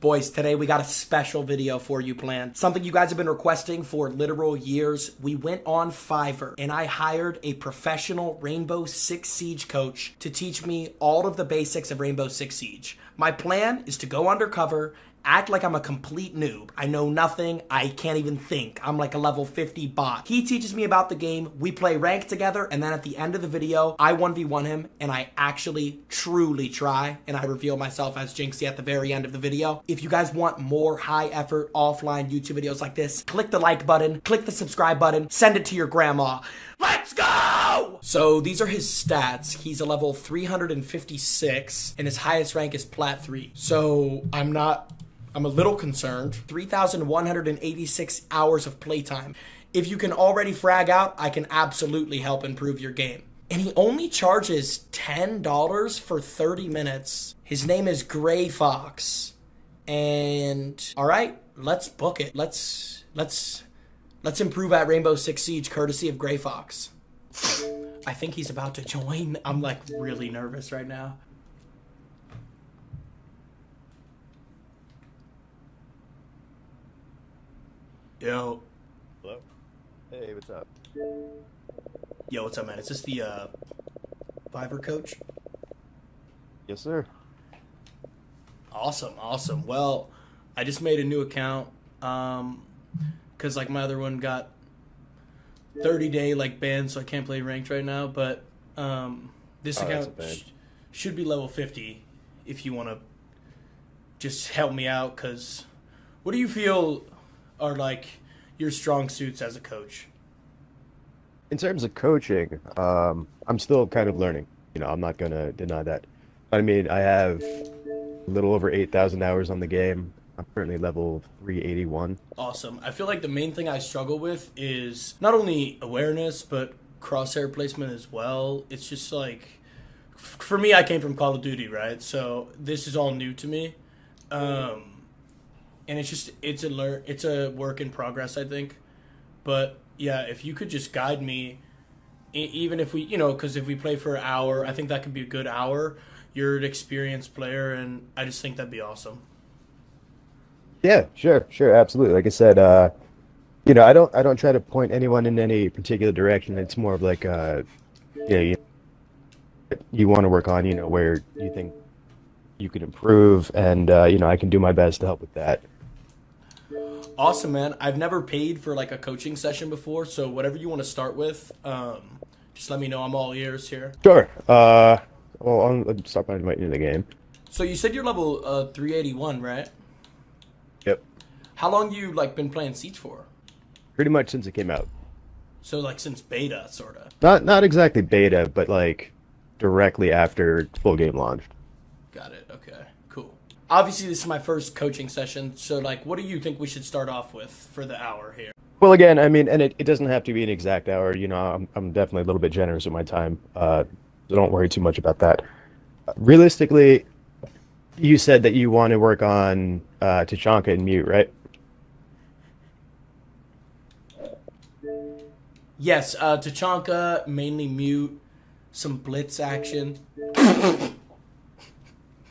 Boys, today we got a special video for you planned. Something you guys have been requesting for literal years. We went on Fiverr and I hired a professional Rainbow Six Siege coach to teach me all of the basics of Rainbow Six Siege. My plan is to go undercover act like I'm a complete noob. I know nothing. I can't even think. I'm like a level 50 bot. He teaches me about the game. We play rank together. And then at the end of the video, I 1v1 him and I actually truly try. And I reveal myself as Jynxzi at the very end of the video. If you guys want more high effort offline YouTube videos like this, click the like button, click the subscribe button, send it to your grandma. Let's go! So these are his stats. He's a level 356 and his highest rank is plat 3. So I'm not I'm a little concerned. 3,186 hours of playtime. If you can already frag out, I can absolutely help improve your game. And he only charges $10 for 30 minutes. His name is Gray Fox. And all right, let's book it. Let's let's let's improve at Rainbow Six Siege courtesy of Gray Fox. I think he's about to join. I'm like really nervous right now. Yo. Hello. Hey, what's up? Yo, what's up, man? Is this the uh, Fiverr coach? Yes, sir. Awesome, awesome. Well, I just made a new account um, cause like my other one got 30 day like ban, so I can't play ranked right now. But um, this Oh, account sh- should be level 50 if you want to just help me out. Cause what do you feel are like your strong suits as a coach? In terms of coaching, um, I'm still kind of learning. You know, I'm not gonna deny that. I mean, I have a little over 8,000 hours on the game. I'm currently level 381. Awesome. I feel like the main thing I struggle with is not only awareness, but crosshair placement as well. It's just like, for me, I came from Call of Duty, right? So this is all new to me. Um, and it's just, it's a learn, it's a work in progress, I think. But yeah, if you could just guide me, even if we, you know, because if we play for an hour, I think that could be a good hour. You're an experienced player, and I just think that'd be awesome. Yeah, sure, sure, absolutely. Like I said, uh, you know, I don't, I don't try to point anyone in any particular direction. It's more of like, uh, you know, you, you want to work on, you know, where you think you could improve, and uh, you know, I can do my best to help with that. Awesome, man. I've never paid for like a coaching session before, so whatever you want to start with, um, just let me know. I'm all ears here. Sure. Uh, well, I'll, I'll start by inviting you to the game. So you said you're level uh, 381, right? Yep. How long you like been playing Siege for? Pretty much since it came out. So like since beta, sorta. Not not exactly beta, but like directly after full game launched. Got it. Okay. Obviously, this is my first coaching session, so like, what do you think we should start off with for the hour here? Well, again, I mean, and it, it doesn't have to be an exact hour. You know, I'm I'm definitely a little bit generous with my time. Uh, so don't worry too much about that. Realistically, you said that you want to work on uh, Tachanka and Mute, right? Yes, uh, Tachanka mainly mute, some blitz action.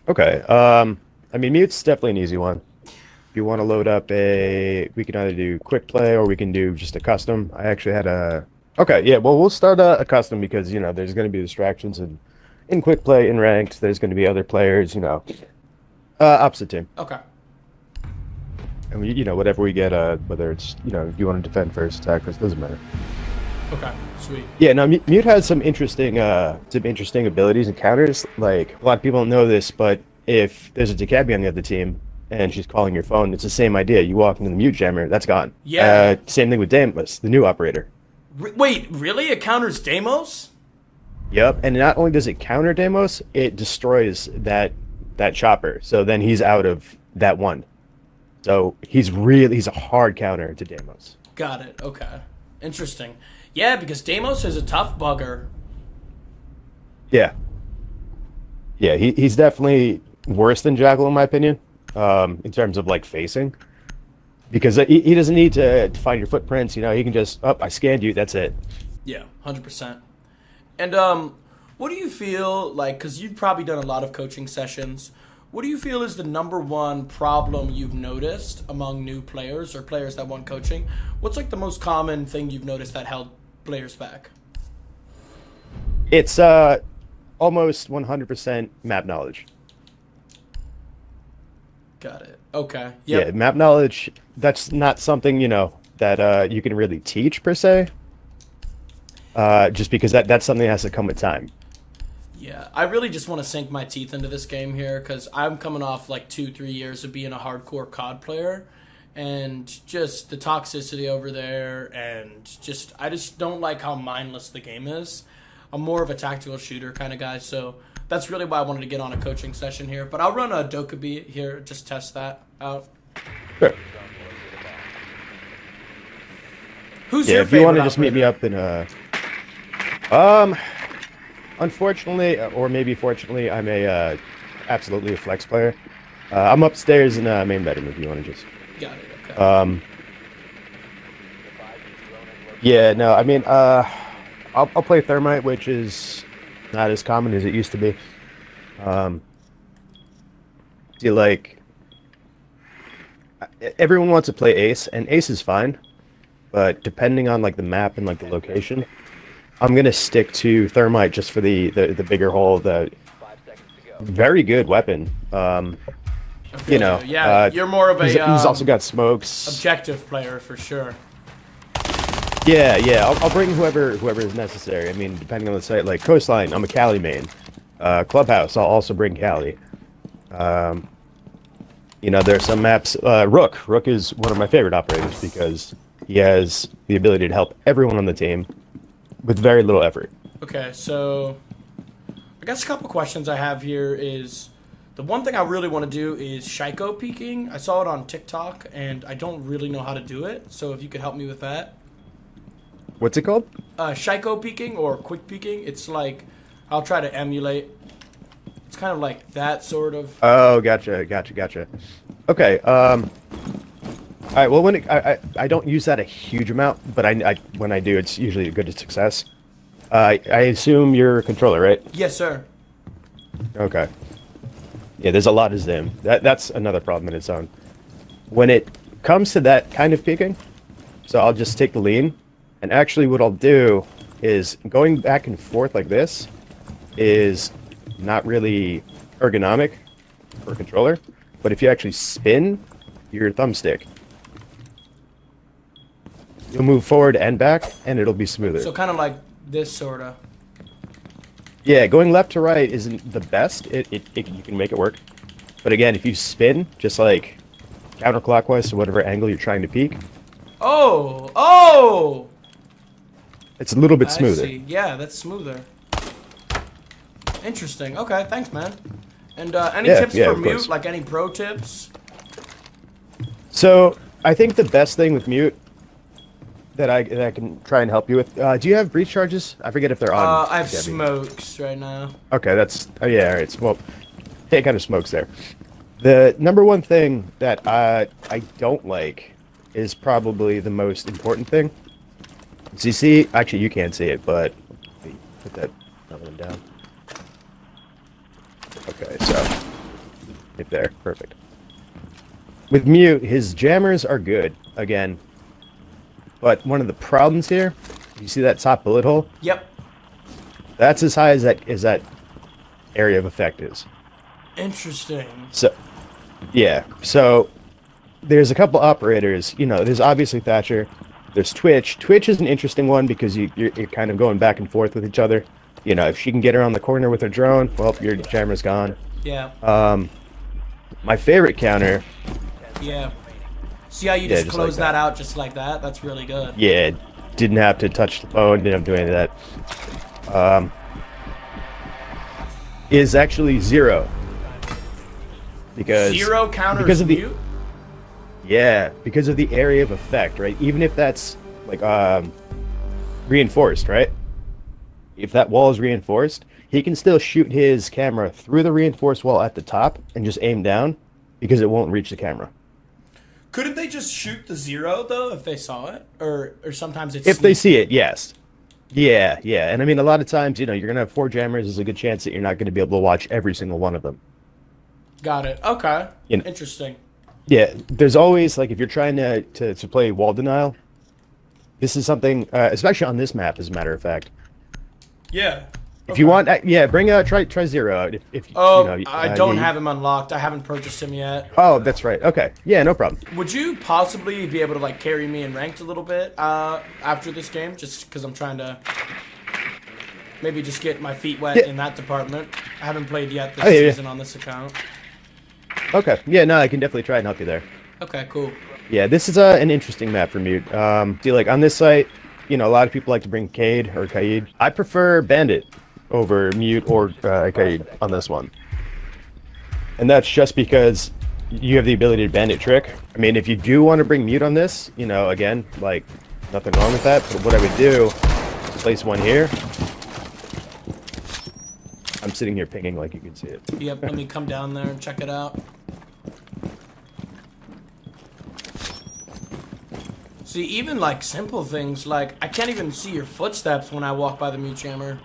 Okay. Um, I mean, Mute's definitely an easy one. If you want to load up a, we can either do quick play or we can do just a custom. I actually had a. Okay, yeah. Well, we'll start a, a custom because you know there's going to be distractions and in quick play in ranked. There's going to be other players. You know, uh, opposite team, Okay. and we, you know whatever we get, uh, whether it's you know you want to defend first, attack first, doesn't matter. Okay. Sweet. Yeah, now Mute has some interesting, uh, some interesting abilities and counters. Like a lot of people don't know this, but if there's a Dokkaebi on the other team and she's calling your phone, it's the same idea. You walk into the mute jammer, that's gone. Yeah. Uh, same thing with Deimos, the new operator. Re- wait, really? It counters Deimos? Yep. And not only does it counter Deimos, it destroys that that chopper. So then he's out of that one. So he's really he's a hard counter to Deimos. Got it. Okay. Interesting. Yeah, because Deimos is a tough bugger. Yeah. Yeah, he, he's definitely worse than Jackal in my opinion, um, in terms of like facing. Because he, he doesn't need to, find your footprints, you know, he can just, oh, I scanned you, that's it. Yeah, hundred percent. And um, what do you feel like? Because you've probably done a lot of coaching sessions. What What do you feel is the number one problem you've noticed among new players or players that want coaching? What's like the most common thing you've noticed that held players back? It's uh almost 100% map knowledge. Got it. Okay. Yeah, map knowledge. That's not something you know that uh, you can really teach per se. Uh, just because that that's something that has to come with time. Yeah, I really just want to sink my teeth into this game here because I'm coming off like two, three years of being a hardcore COD player, and just the toxicity over there, and just I just don't like how mindless the game is. I'm more of a tactical shooter kind of guy, so that's really why I wanted to get on a coaching session here. But I'll run a Dokkaebi here, just test that out. Sure. Who's Yeah, if you want to just meet me up in uh, um, unfortunately, uh, or maybe fortunately, I'm a uh, absolutely a flex player. Uh, I'm upstairs in uh, main bedroom. If you want to just Got it. Okay. um. Yeah, no, I mean, uh, I'll, I'll play Thermite, which is not as common as it used to be. Um, do you like? Everyone wants to play Ace, and Ace is fine, but depending on like the map and like the location, I'm gonna stick to Thermite just for the the, the bigger hole. The very good weapon. Um, you know, yeah, uh, you're more of a he's, he's um, also got smokes. objective player for sure. Yeah, yeah. I'll, I'll bring whoever whoever is necessary. I mean, depending on the site. Like Coastline, I'm a Cali main. Uh, Clubhouse, I'll also bring Cali. Um, you know, there are some maps. Uh, Rook, Rook is one of my favorite operators because he has the ability to help everyone on the team with very little effort. Okay, so I guess a couple questions I have here is the one thing I really want to do is Shiko peeking. I saw it on TikTok and I don't really know how to do it. So if you could help me with that. What's it called? Uh, Shiko peeking or quick peeking, it's like I'll try to emulate. It's kind of like that sort of. Oh, gotcha, gotcha, gotcha. Okay. Um. All right. Well, when it, I, I I don't use that a huge amount, but I, I when I do, it's usually a good success. Uh, I assume you're a controller, right? Yes, sir. Okay. Yeah, there's a lot of XIM. That that's another problem in its own. When it comes to that kind of peeking, so I'll just take the lean, and actually what I'll do is going back and forth like this is not really ergonomic for a controller, but if you actually spin your thumbstick, you'll move forward and back, and it'll be smoother. So kind of like this sort of. Yeah, going left to right isn't the best. It, it, it you can make it work, but again, if you spin just like counterclockwise to whatever angle you're trying to peek, Oh, oh! It's a little bit smoother. Yeah, that's smoother. Interesting. Okay, thanks, man. And uh, any Yeah, tips yeah, for mute? course. Like any pro tips? So I think the best thing with mute that I that I can try and help you with. Uh, do you have breach charges? I forget if they're on. Uh, I have Debbie. smokes right now. Okay, that's oh yeah, all right. Well, take kind of smokes there. The number one thing that I I don't like is probably the most important thing. So you see, actually you can't see it, but put that other one down. Okay, so right there, perfect. With mute, his jammers are good again, but one of the problems here, you see that top bullet hole? Yep. That's as high as that as that area of effect is. Interesting. So, yeah. So, there's a couple operators. You know, there's obviously Thatcher. There's Twitch. Twitch is an interesting one because you, you're, you're kind of going back and forth with each other. You know, if she can get around the corner with her drone, well, your jammer's gone. Yeah. Um, my favorite counter, Yeah. See how you Yeah, just, just close like that. that. out just like that? That's really good. yeah, didn't have to touch the phone, didn't have to do any of that. Um, is actually zero. Because Zero counters because of the- mute? Yeah, because of the area of effect, right? Even if that's like um reinforced, right? If that wall is reinforced, he can still shoot his camera through the reinforced wall at the top and just aim down because it won't reach the camera. Couldn't they just shoot the zero though if they saw it, or or sometimes it's If they see it, yes. Yeah, yeah. And I mean a lot of times, you know, you're going to have four jammers, there's a good chance that you're not going to be able to watch every single one of them. Got it. Okay. You know- Interesting. Yeah, there's always like if you're trying to to, to play wall denial, this is something, uh, especially on this map, as a matter of fact. Yeah. If you want, uh, yeah, bring uh, try try zero out. If, if Oh, you know, I uh, don't you- have him unlocked. I haven't purchased him yet. Oh, that's right. Okay, yeah, no problem. Would you possibly be able to like carry me in ranked a little bit uh, after this game, just because I'm trying to maybe just get my feet wet Yeah. in that department? I haven't played yet this Oh, yeah, yeah. season on this account. Okay, yeah, no, I can definitely try and help you there. Okay, cool. Yeah, this is uh, an interesting map for Mute. Um, see, like on this site, you know, a lot of people like to bring Kaid or Kaid. I prefer Bandit over Mute or uh, Kaid on this one, and that's just because you have the ability to Bandit trick. I mean, if you do want to bring Mute on this, you know, again, like nothing wrong with that. But what I would do is place one here. I'm sitting here pinging like you can see it. Yep, let me come down there and check it out. See, even like simple things, like I can't even see your footsteps when I walk by the mute jammer.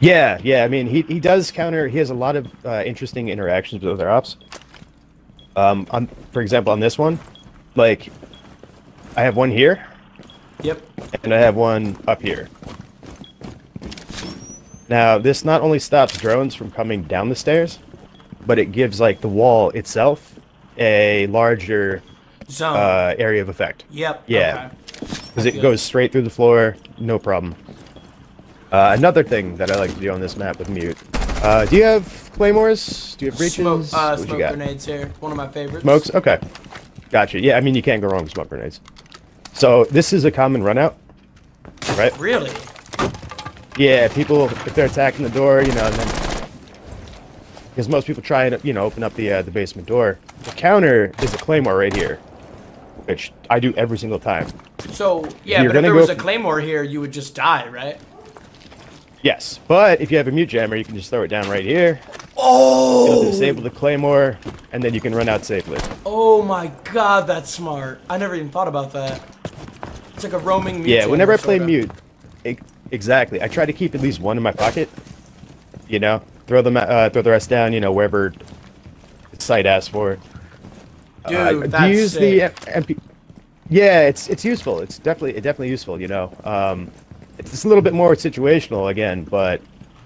Yeah, yeah. I mean, he, he does counter. He has a lot of uh, interesting interactions with other ops. Um, on for example, on this one, like, I have one here, Yep. and I have one up here. Now, this not only stops drones from coming down the stairs, but it gives like the wall itself a larger Zone. uh, area of effect yep. yeah. Okay. because it goes straight through the floor, no problem. Uh, another thing that I like to do on this map with mute. Uh, do you have claymores? Do you have breaches? Smoke, uh, smoke grenades here. One of my favorites. Smokes? Okay. Gotcha. Yeah, I mean, you can't go wrong with smoke grenades. So, this is a common run out, right? Really? Yeah, people, if they're attacking the door, you know, and then. Because most people try and, you know, open up the, uh, the basement door. The counter is a claymore right here, which I do every single time. So yeah, You're but if there go was a claymore here, you would just die, right? Yes, but if you have a mute jammer, you can just throw it down right here. Oh. It'll disable the claymore, and then you can run out safely. Oh my god, that's smart. I never even thought about that. It's like a roaming mute. Yeah, whenever I play sorta. mute, e- exactly. I try to keep at least one in my pocket. You know, throw them, uh, throw the rest down. You know, wherever the site asks for. Dude, Uh, that's do you use sick. the MP? Yeah, it's it's useful. It's definitely it's definitely useful. You know, um, it's a little bit more situational again, but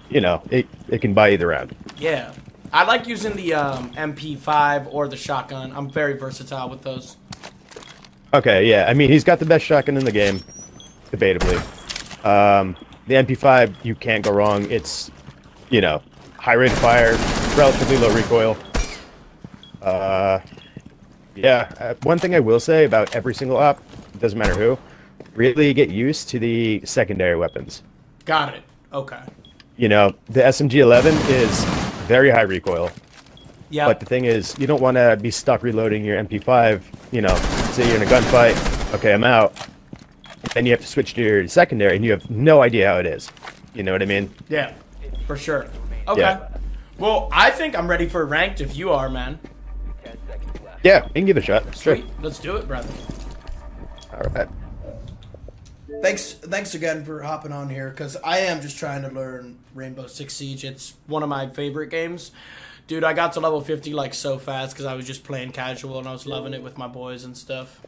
you know, it it can buy either round. Yeah. I like using the um, MP5 or the shotgun. I'm very versatile with those. Okay, yeah. I mean, he's got the best shotgun in the game, debatably. Um, the MP5, you can't go wrong. It's, you know, high rate of fire, relatively low recoil. Uh, yeah. Uh, one thing I will say about every single op, doesn't matter who, really get used to the secondary weapons. Got it. Okay. You know, the SMG-11 is very high recoil. Yeah. But the thing is, you don't want to be stuck reloading your MP5. You know, say you're in a gunfight. Okay, I'm out. Then you have to switch to your secondary, and you have no idea how it is. You know what I mean? yeah. For sure. Okay. Yeah. Well, I think I'm ready for ranked if you are, man. Yeah, you can give it a shot. Sure. Sweet. Let's do it, brother. All right. Thanks, thanks again for hopping on here because I am just trying to learn Rainbow Six Siege. It's one of my favorite games, dude. I got to level fifty like so fast because I was just playing casual and I was loving it with my boys and stuff.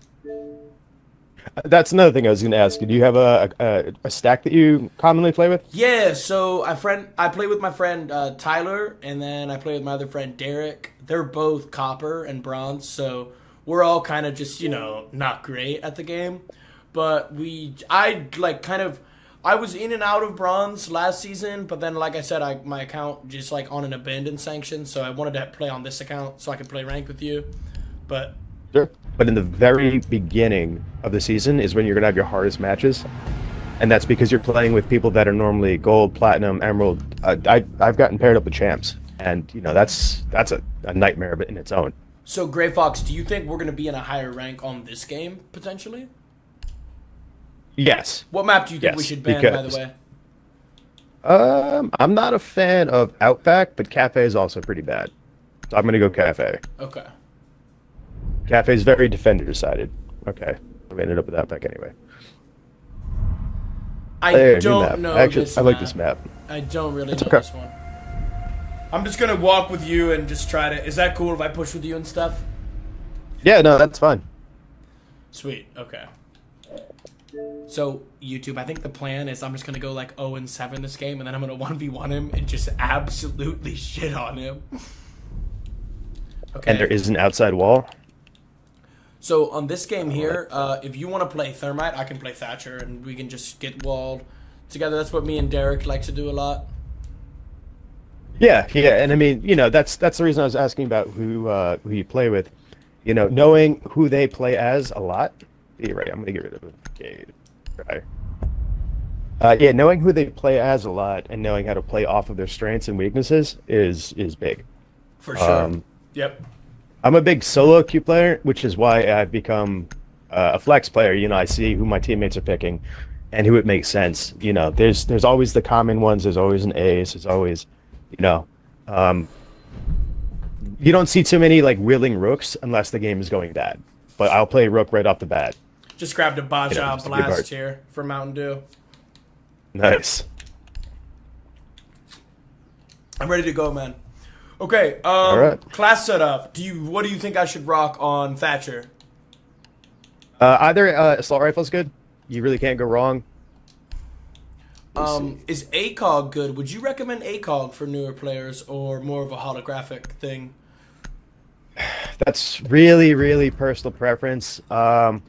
That's another thing I was going to ask you. Do you have a, a a stack that you commonly play with? Yeah, so I friend I play with my friend uh, Tyler, and then I play with my other friend Derek. They're both copper and bronze, so we're all kind of just you know not great at the game. But we, I like kind of, I was in and out of bronze last season, but then like I said, I my account just like on an abandoned sanction, so I wanted to play on this account so I could play rank with you. But Sure. But in the very beginning of the season is when you're going to have your hardest matches. And that's because you're playing with people that are normally gold, platinum, emerald. Uh, I, I've gotten paired up with champs. And, you know, that's that's a, a nightmare in its own. so Gray Fox, do you think we're gonna be in a higher rank on this game potentially? Yes. What map do you think we should ban, by the way? Um, I'm not a fan of Outback, but Cafe is also pretty bad. So I'm going to go Cafe. Okay. Cafe is very defender sided. Okay. We ended up with Outback anyway. I There, don't know Actually, I like map. this map. I don't really know okay. this one. I'm just gonna walk with you and just try to. Is that cool if I push with you and stuff? Yeah, no, that's fine. Sweet. Okay. So YouTube, I think the plan is I'm just gonna go like 0 and 7 this game, and then I'm gonna 1v1 him and just absolutely shit on him. Okay. And there is an outside wall. So on this game here, uh, if you want to play Thermite, I can play Thatcher, and we can just get walled together. That's what me and Derek like to do a lot. Yeah, yeah, and I mean, you know, that's that's the reason I was asking about who uh, who you play with. You know, knowing who they play as a lot. Yeah, right. I'm gonna get rid of it. Okay. Uh, yeah, knowing who they play as a lot and knowing how to play off of their strengths and weaknesses is is big. For sure. Um, yep. I'm a big solo queue player, which is why I've become uh, a flex player. You know, I see who my teammates are picking and who it makes sense. You know, there's there's always the common ones. There's always an ace. There's always, you know, um, you don't see too many like wheeling rooks unless the game is going bad. But I'll play rook right off the bat. Just grabbed a Baja a good Blast here for Mountain Dew. Nice. I'm ready to go, man. Okay. Um, All right. Class setup. Do you? What do you think I should rock on Thatcher? Uh, either uh, assault rifle is good. You really can't go wrong. Um, is ACOG good? Would you recommend ACOG for newer players or more of a holographic thing? That's really, really personal preference. Um,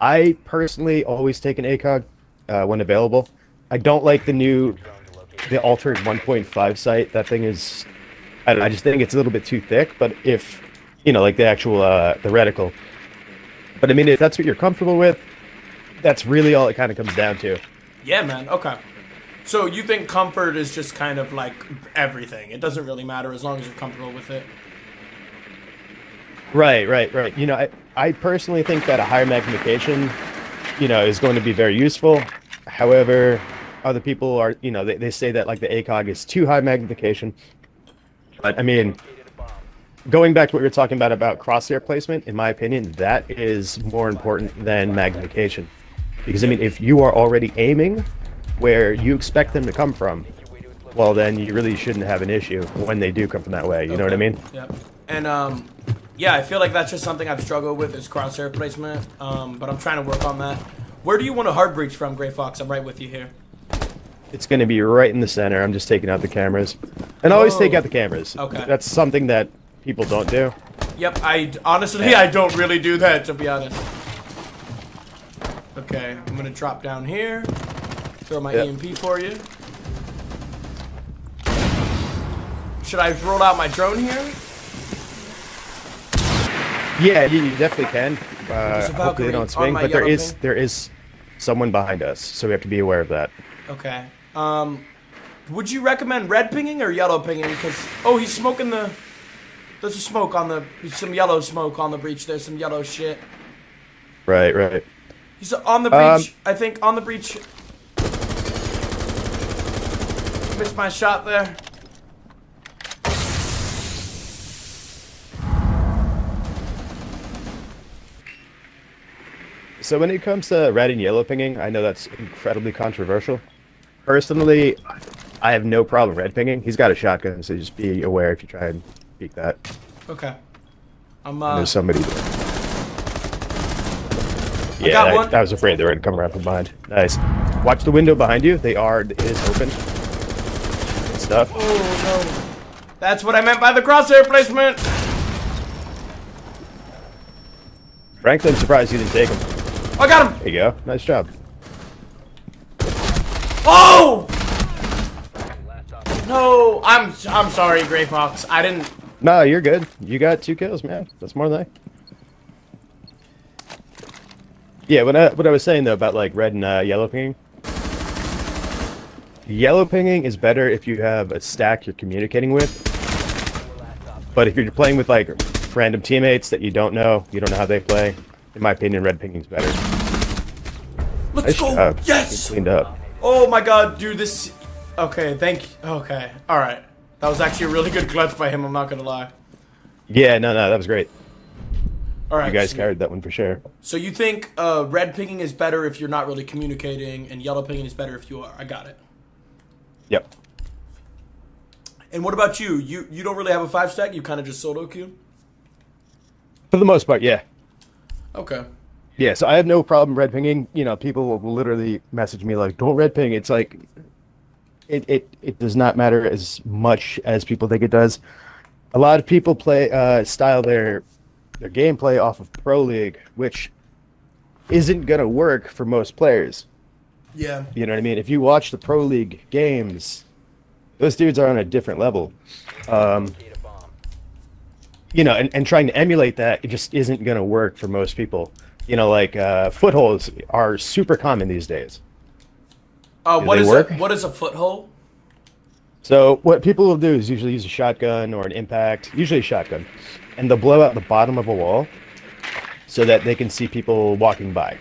I personally always take an ACOG uh, when available. I don't like the new, the altered 1.5 sight. That thing is, I, don't I just think it's a little bit too thick. But if, you know, like the actual uh, the reticle. But I mean, if that's what you're comfortable with, that's really all it kind of comes down to. Yeah, man. Okay. So you think comfort is just kind of like everything? It doesn't really matter as long as you're comfortable with it. Right, right, right. You know, I, I personally think that a higher magnification, you know, is going to be very useful. However, other people are, you know, they, they say that like the ACOG is too high magnification. But I mean, going back to what we were talking about about crosshair placement, in my opinion, that is more important than magnification. Because I mean, if you are already aiming where you expect them to come from, well, then you really shouldn't have an issue when they do come from that way. You know what I mean? Yep. And um, yeah, I feel like that's just something I've struggled with is crosshair placement. Um, but I'm trying to work on that. Where do you want a hard breach from, Gray Fox? I'm right with you here. It's going to be right in the center. I'm just taking out the cameras. And always take out the cameras. Okay. That's something that people don't do. Yep. I honestly I don't really do that to be honest. Okay, I'm gonna drop down here. Throw my Yep. EMP for you. Should I roll out my drone here? Yeah, you, you definitely can. Uh, hopefully they don't swing, but there is there is someone behind us, so we have to be aware of that. Okay. Um, would you recommend red pinging or yellow pinging? Because oh, he's smoking the. There's a smoke on the. Some yellow smoke on the breach. There's some yellow shit. Right, right. He's on the Um, breach. I think on the breach. Missed my shot there. So when it comes to red and yellow pinging, I know that's incredibly controversial. Personally, I have no problem red pinging. He's got a shotgun, so just be aware if you try and peek that. Okay. I'm uh. There's somebody. got Yeah, I. I was afraid they were gonna come around from behind. Nice. Watch the window behind you. They are. It is open. Good stuff. Oh no. That's what I meant by the crosshair placement. Frankly, I'm surprised you didn't take him. I got him. There you go. Nice job. Oh. No, I'm I'm sorry, Gray Fox. I didn't. No, you're good. You got two kills, man. That's more than I. Yeah, what I, what I was saying though about like red and uh, yellow pinging. Yellow pinging is better if you have a stack you're communicating with. But if you're playing with like random teammates that you don't know, you don't know how they play. In my opinion, red pinging is better. Let's Nice go. job. Yes. Cleaned up. Oh my god, dude, this. Okay, thank you. Okay, alright. That was actually a really good clutch by him, I'm not gonna lie. Yeah, no, no, that was great. Alright. You guys so, carried that one for sure. so you think uh, red pinging is better if you're not really communicating, and yellow pinging is better if you are. I got it. Yep. And what about you? You you don't really have a five stack. You kind of just solo queue. For the most part, yeah. Okay. Yeah, so I have no problem red pinging. You know, people will literally message me like, "Don't red ping." It's like, it it it does not matter as much as people think it does. A lot of people play uh, style their their gameplay off of Pro League, which isn't gonna work for most players. Yeah. You know what I mean? If you watch the Pro League games, those dudes are on a different level. Um, you know, and, and trying to emulate that, it just isn't going to work for most people. You know, like uh, footholds are super common these days. Uh, Do what work? A, what is a foothold? So what people will do is usually use a shotgun or an impact, usually a shotgun, and they'll blow out the bottom of a wall so that they can see people walking by.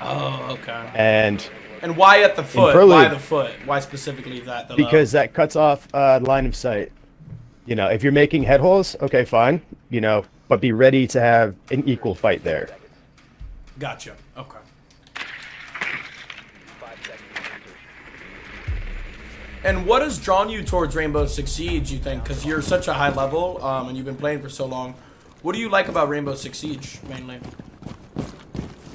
Oh, okay. And And why at the foot? Pro Why the foot? Why specifically that? The because that cuts off uh, line of sight. You know, if you're making head holes, okay, fine. You know, but be ready to have an equal fight there. Gotcha. Okay. And what has drawn you towards Rainbow Six Siege? You think because you're such a high level, um, and you've been playing for so long. What do you like about Rainbow Six Siege mainly?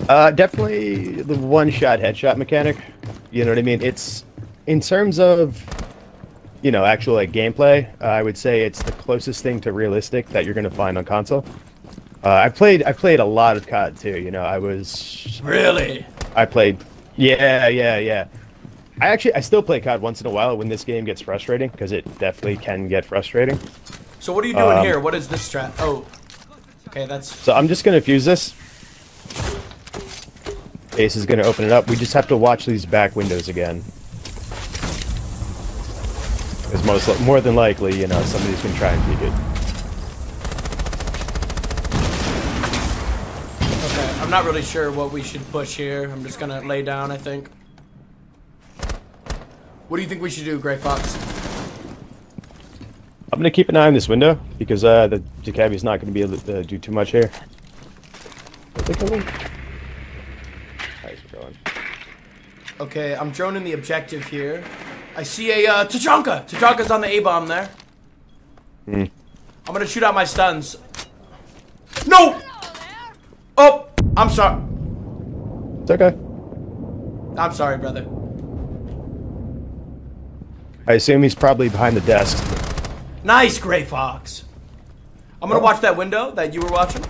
Uh, definitely the one-shot headshot mechanic. You know what I mean? It's in terms of you know actual like gameplay. Uh, I would say it's the closest thing to realistic that you're gonna find on console. Uh, I've played I've played a lot of COD too. You know, I was Really? I played. Yeah, yeah, yeah. I actually I still play COD once in a while when this game gets frustrating because it definitely can get frustrating. So what are you doing Um, here? What is this strat? Oh, okay, that's So I'm just gonna fuse this. Ace is gonna open it up. We just have to watch these back windows again. Because most more than likely, you know, somebody's gonna try and peek it. okay. I'm not really sure what we should push here. I'm just gonna lay down. I think. What do you think we should do, Gray Fox? I'm gonna keep an eye on this window because uh, the is not gonna be able to uh, do too much here. Are they coming? Nice, we're going. Okay, I'm droning the objective here. I see a uh, Tachanka. Tachanka's on the A bomb there. Hmm. I'm gonna shoot out my stuns. No! Oh, I'm sorry. It's okay. I'm sorry, brother. I assume he's probably behind the desk. Nice, Gray Fox. I'm gonna watch that window that you were watching.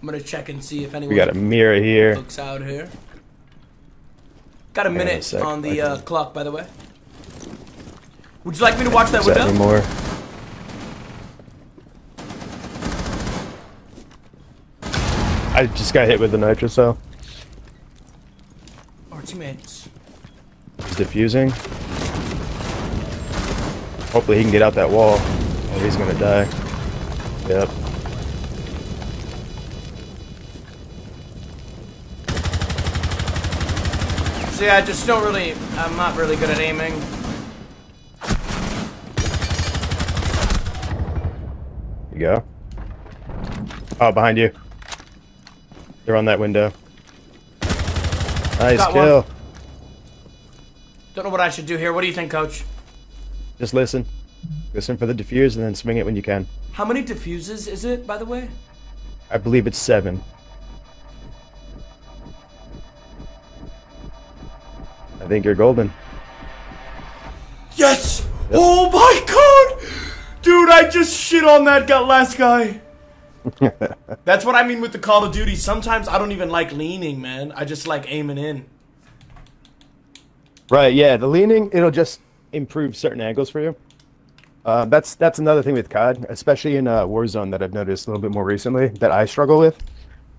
I'm gonna check and see if anyone We got a mirror here. looks out here. Got a Hang on a minute on the uh, clock, by the way. Would you like me to watch that window? anymore? I just got hit with the nitro cell. Our teammates. He's diffusing. Hopefully he can get out that wall. Or he's gonna die. Yep. See, I just don't really. I'm not really good at aiming. You go. Oh, behind you. They're on that window. Nice Got kill. one. Don't know what I should do here. What do you think, Coach? Just listen. Listen for the diffuse and then swing it when you can. How many diffuses is it, by the way? I believe it's seven. I think you're golden. Yes! Oh my god! Dude, I just shit on that last guy. That's what I mean with the Call of Duty. Sometimes I don't even like leaning, man. I just like aiming in. Right, yeah, the leaning it'll just improve certain angles for you. Uh, that's that's another thing with COD, especially in uh, Warzone that I've noticed a little bit more recently that I struggle with,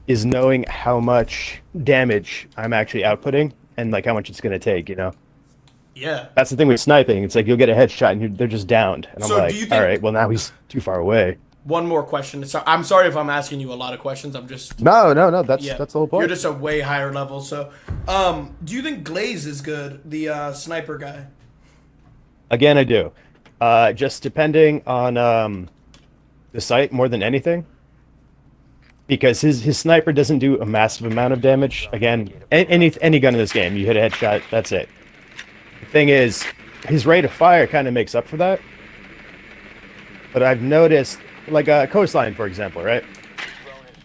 is knowing how much damage I'm actually outputting and like how much it's gonna take. You know, Yeah. that's the thing with sniping. It's like you'll get a headshot and you're, they're just downed, and I'm So do like, you think- right, well now he's too far away. One more question. So, I'm sorry if I'm asking you a lot of questions. I'm just No, no, no. That's yeah. that's the whole point. You're just a way higher level. So, um, do you think Glaz is good, the uh, sniper guy? Again, I do. Uh, just depending on um, the site more than anything. because his his sniper doesn't do a massive amount of damage. Again, any any gun in this game, you hit a headshot, that's it. The thing is, his rate of fire kind of makes up for that. But I've noticed, like a coastline, for example, right?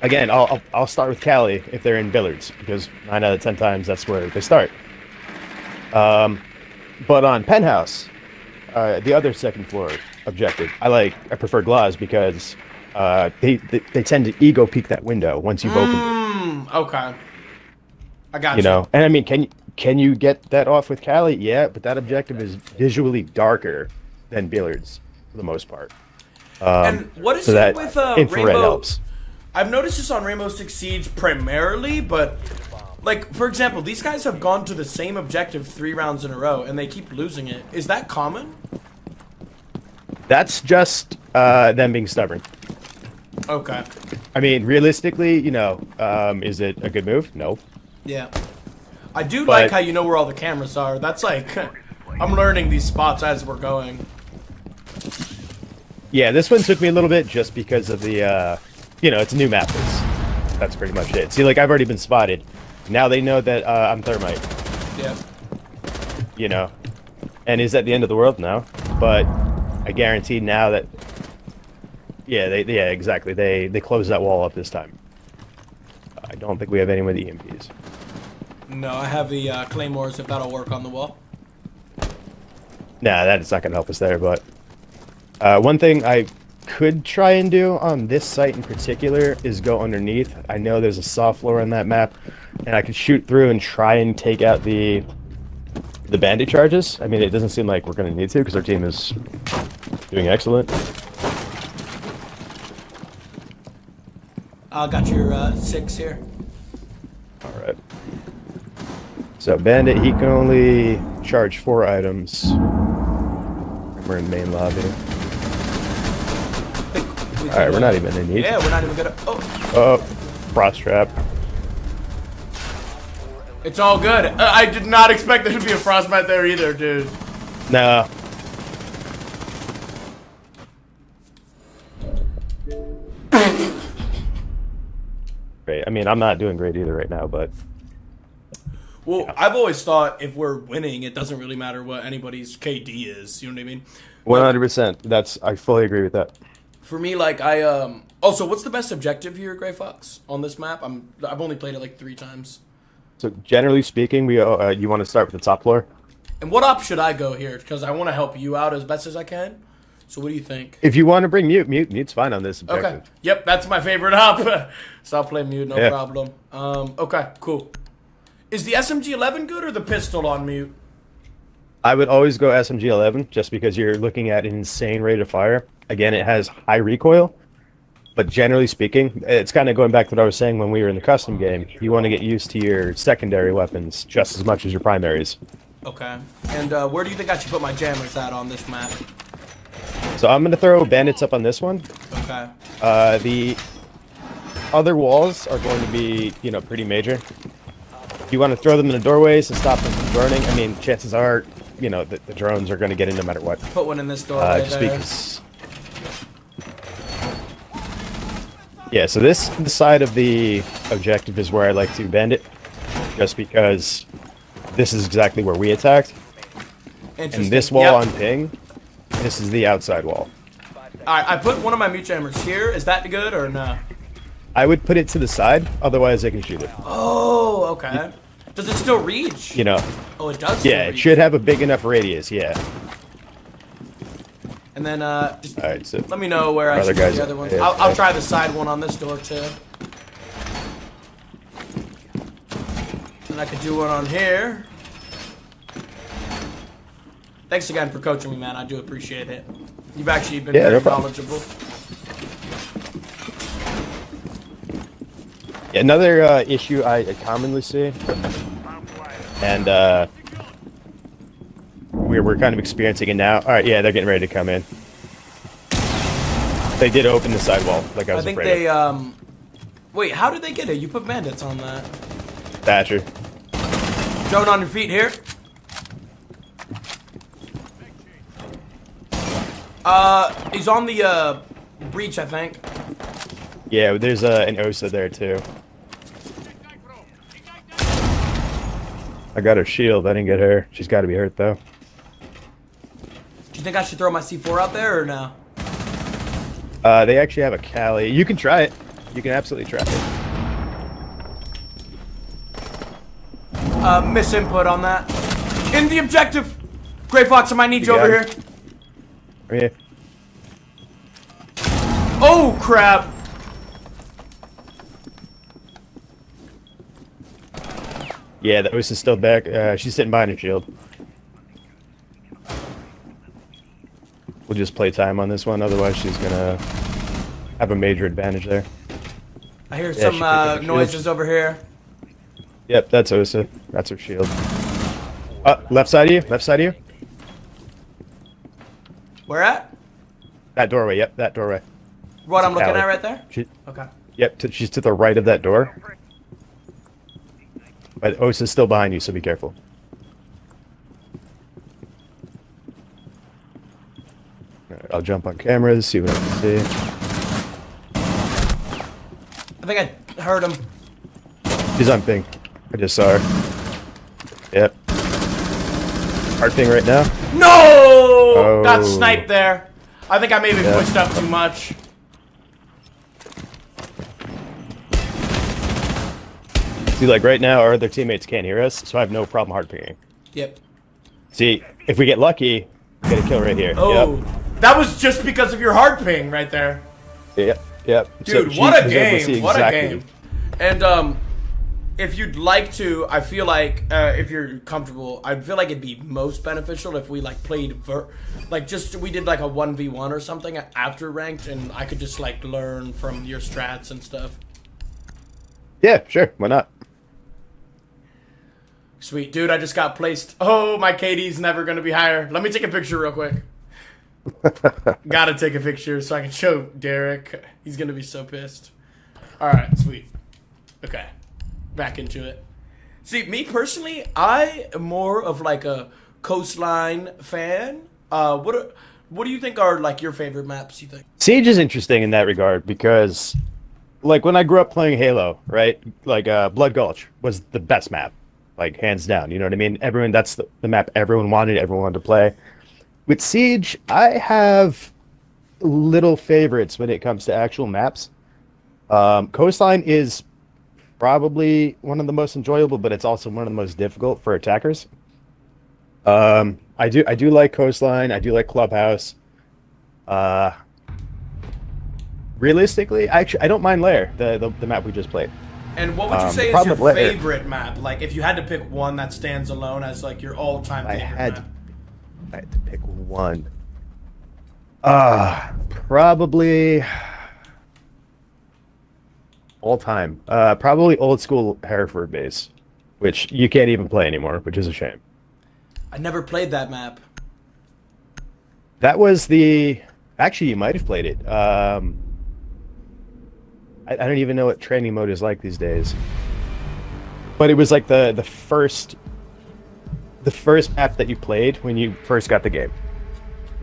Again, I'll, I'll I'll start with Cali if they're in Billiards because nine out of ten times that's where they start. Um, but on Penthouse, uh, the other second floor objective, I like I prefer Glaz because uh, they, they they tend to ego peek that window once you've opened it. Hmm. Okay. I got You know, and I mean, can can you get that off with Cali? Yeah, but that objective is visually darker than Billiards for the most part. Um, And what is so it that with uh, Rainbow? helps. I've noticed this on Rainbow Six Siege primarily, but like for example, these guys have gone to the same objective three rounds in a row, and they keep losing it. Is that common? That's just uh, them being stubborn. Okay. I mean, realistically, you know, um, is it a good move? No. Yeah. I do But- like how you know where all the cameras are. That's like I'm learning these spots as we're going. Yeah, this one took me a little bit just because of the, uh, you know, it's a new map. That's, that's pretty much it. See, like I've already been spotted. Now they know that uh, I'm thermite. Yeah. you know, and is at the end of the world now. But I guarantee now that, yeah, they, yeah, exactly. They they closed that wall up this time. I don't think we have any with EMPs. No, I have the uh, claymores if that'll work on the wall. Nah, that's not gonna help us there. But uh, one thing I could try and do on this site in particular is go underneath. I know there's a soft floor on that map, and I could shoot through and try and take out the the bandit charges. I mean, it doesn't seem like we're gonna need to because our team is doing excellent. I got your uh, six here. All right. So bandit, he can only charge four items. We're in main lobby. All right, we're not even in need. Yeah, we're not even gonna. Oh, Oh, frost trap. it's all good. Uh, I did not expect there to be a frostbite there either, dude. Nah. Great. I mean, I'm not doing great either right now, but Well, I've always thought if we're winning, it doesn't really matter what anybody's KD is. You know what I mean? 100%. That's I fully agree with that. For me, like I um. Also, what's the best objective here, Gray Fox, on this map? I'm I've only played it like three times. So generally speaking, we uh, you want to start with the top floor. And what op should I go here? Because I want to help you out as best as I can. So what do you think? If you want to bring mute, mute, mute's fine on this objective. Okay. Yep, that's my favorite op. so I'll play mute, no Yeah. problem. Um. Okay. Cool. Is the SMG 11 good or the pistol on mute? I would always go SMG 11 just because you're looking at an insane rate of fire. Again, it has high recoil, but generally speaking, it's kind of going back to what I was saying when we were in the custom game. You want to get used to your secondary weapons just as much as your primaries. Okay. And uh, where do you think I should put my jammers at on this map? So I'm going to throw bandits up on this one. Okay. Uh, the other walls are going to be, you know, pretty major. If you want to throw them in the doorways to stop them from burning, I mean, chances are, you know, the, the drones are going to get in no matter what. Put one in this door Uh, just there. because. Yeah, so this the side of the objective is where I like to bend it, just because this is exactly where we attacked, and this wall Yep. on ping, this is the outside wall. All right, I put one of my mute jammers here. Is that good or no? I would put it to the side, otherwise they can shoot it. Oh, okay. Does it still reach? You know, Oh, it does. yeah, it reach. should have a big enough radius. Yeah. And then uh, just All right, so let me know where I should guys- the other ones. yeah, I'll, I'll yeah. try the side one on this door too. And I could do one on here. Thanks again for coaching me, man. I do appreciate it. You've actually been Yeah, very problem. knowledgeable. Another uh, issue I commonly see, and uh, we're we're kind of experiencing it now. All right, yeah, they're getting ready to come in. They did open the sidewall, like I was I think afraid they um. Wait, how did they get it? You put bandits on that. of. Thatcher. Drone on your feet here. Uh, he's on the uh breach, I think. Yeah, there's uh, an Osa there too. I got her shield. I didn't get her. She's got to be hurt though. You think I should throw my C4 out there or no? Uh, they actually have a Cali. You can try it. You can absolutely try it. Uh, misinput on that. In the objective! Gray Fox, I might need you, You over here. it. Yeah. Oh, crap! Yeah, the Osa's still back. Uh, she's sitting behind her shield. We'll just play time on this one, otherwise she's gonna have a major advantage there. I hear Yeah, some uh, noises over here. Yep, that's Osa. That's her shield. Uh, left side of you. Left side of you. Where at? That doorway. Yep, that doorway. What I'm looking Alley. at right there? She, Okay. yep, she's to the right of that door. But Osa's still behind you, so be careful. Alright, I'll jump on cameras, see what I can see. I think I heard him. He's on ping. I just saw her. Yep. Hard ping right now. No! Oh. Got Oh. sniped there. I think I maybe Yeah. pushed up too much. See, like right now, our other teammates can't hear us, so I have no problem hard pinging. Yep. See, if we get lucky, get a kill right here. Oh, that was just because of your hard ping right there. Yep. Yep. Yep. So Dude, what a was able game! What exactly- a game! And um, if you'd like to, I feel like uh, if you're comfortable, I feel like it'd be most beneficial if we like played ver- like just we did like a one v one or something after ranked, and I could just like learn from your strats and stuff. Yeah, sure. Why not? Sweet, dude! I just got placed. Oh, my KD's never gonna be higher. Let me take a picture real quick. Gotta take a picture so I can show Derek. He's gonna be so pissed. All right, sweet. Okay, back into it. See, me personally, I am more of like a coastline fan. Uh, what are, what do you think are like your favorite maps? You think? Siege is interesting in that regard because, like, when I grew up playing Halo, right? Like, uh, Blood Gulch was the best map, like hands down. You know what I mean? Everyone, that's the, the map everyone wanted, everyone wanted to play. With Siege, I have little favorites when it comes to actual maps. Um, Coastline is probably one of the most enjoyable, but it's also one of the most difficult for attackers. Um, I do, I do like Coastline. I do like Clubhouse. Uh, realistically, actually, I don't mind Lair, the, the the map we just played. And what would you Um, say is your favorite map? Like, if you had to pick one that stands alone as like your all-time I favorite had, map. I had to pick one. Ah, probably all time. Uh, probably old school Hereford base, which you can't even play anymore, which is a shame. I never played that map. That was the. Actually, you might have played it. Um, I, I don't even know what training mode is like these days. But it was like the the first, the first map that you played when you first got the game.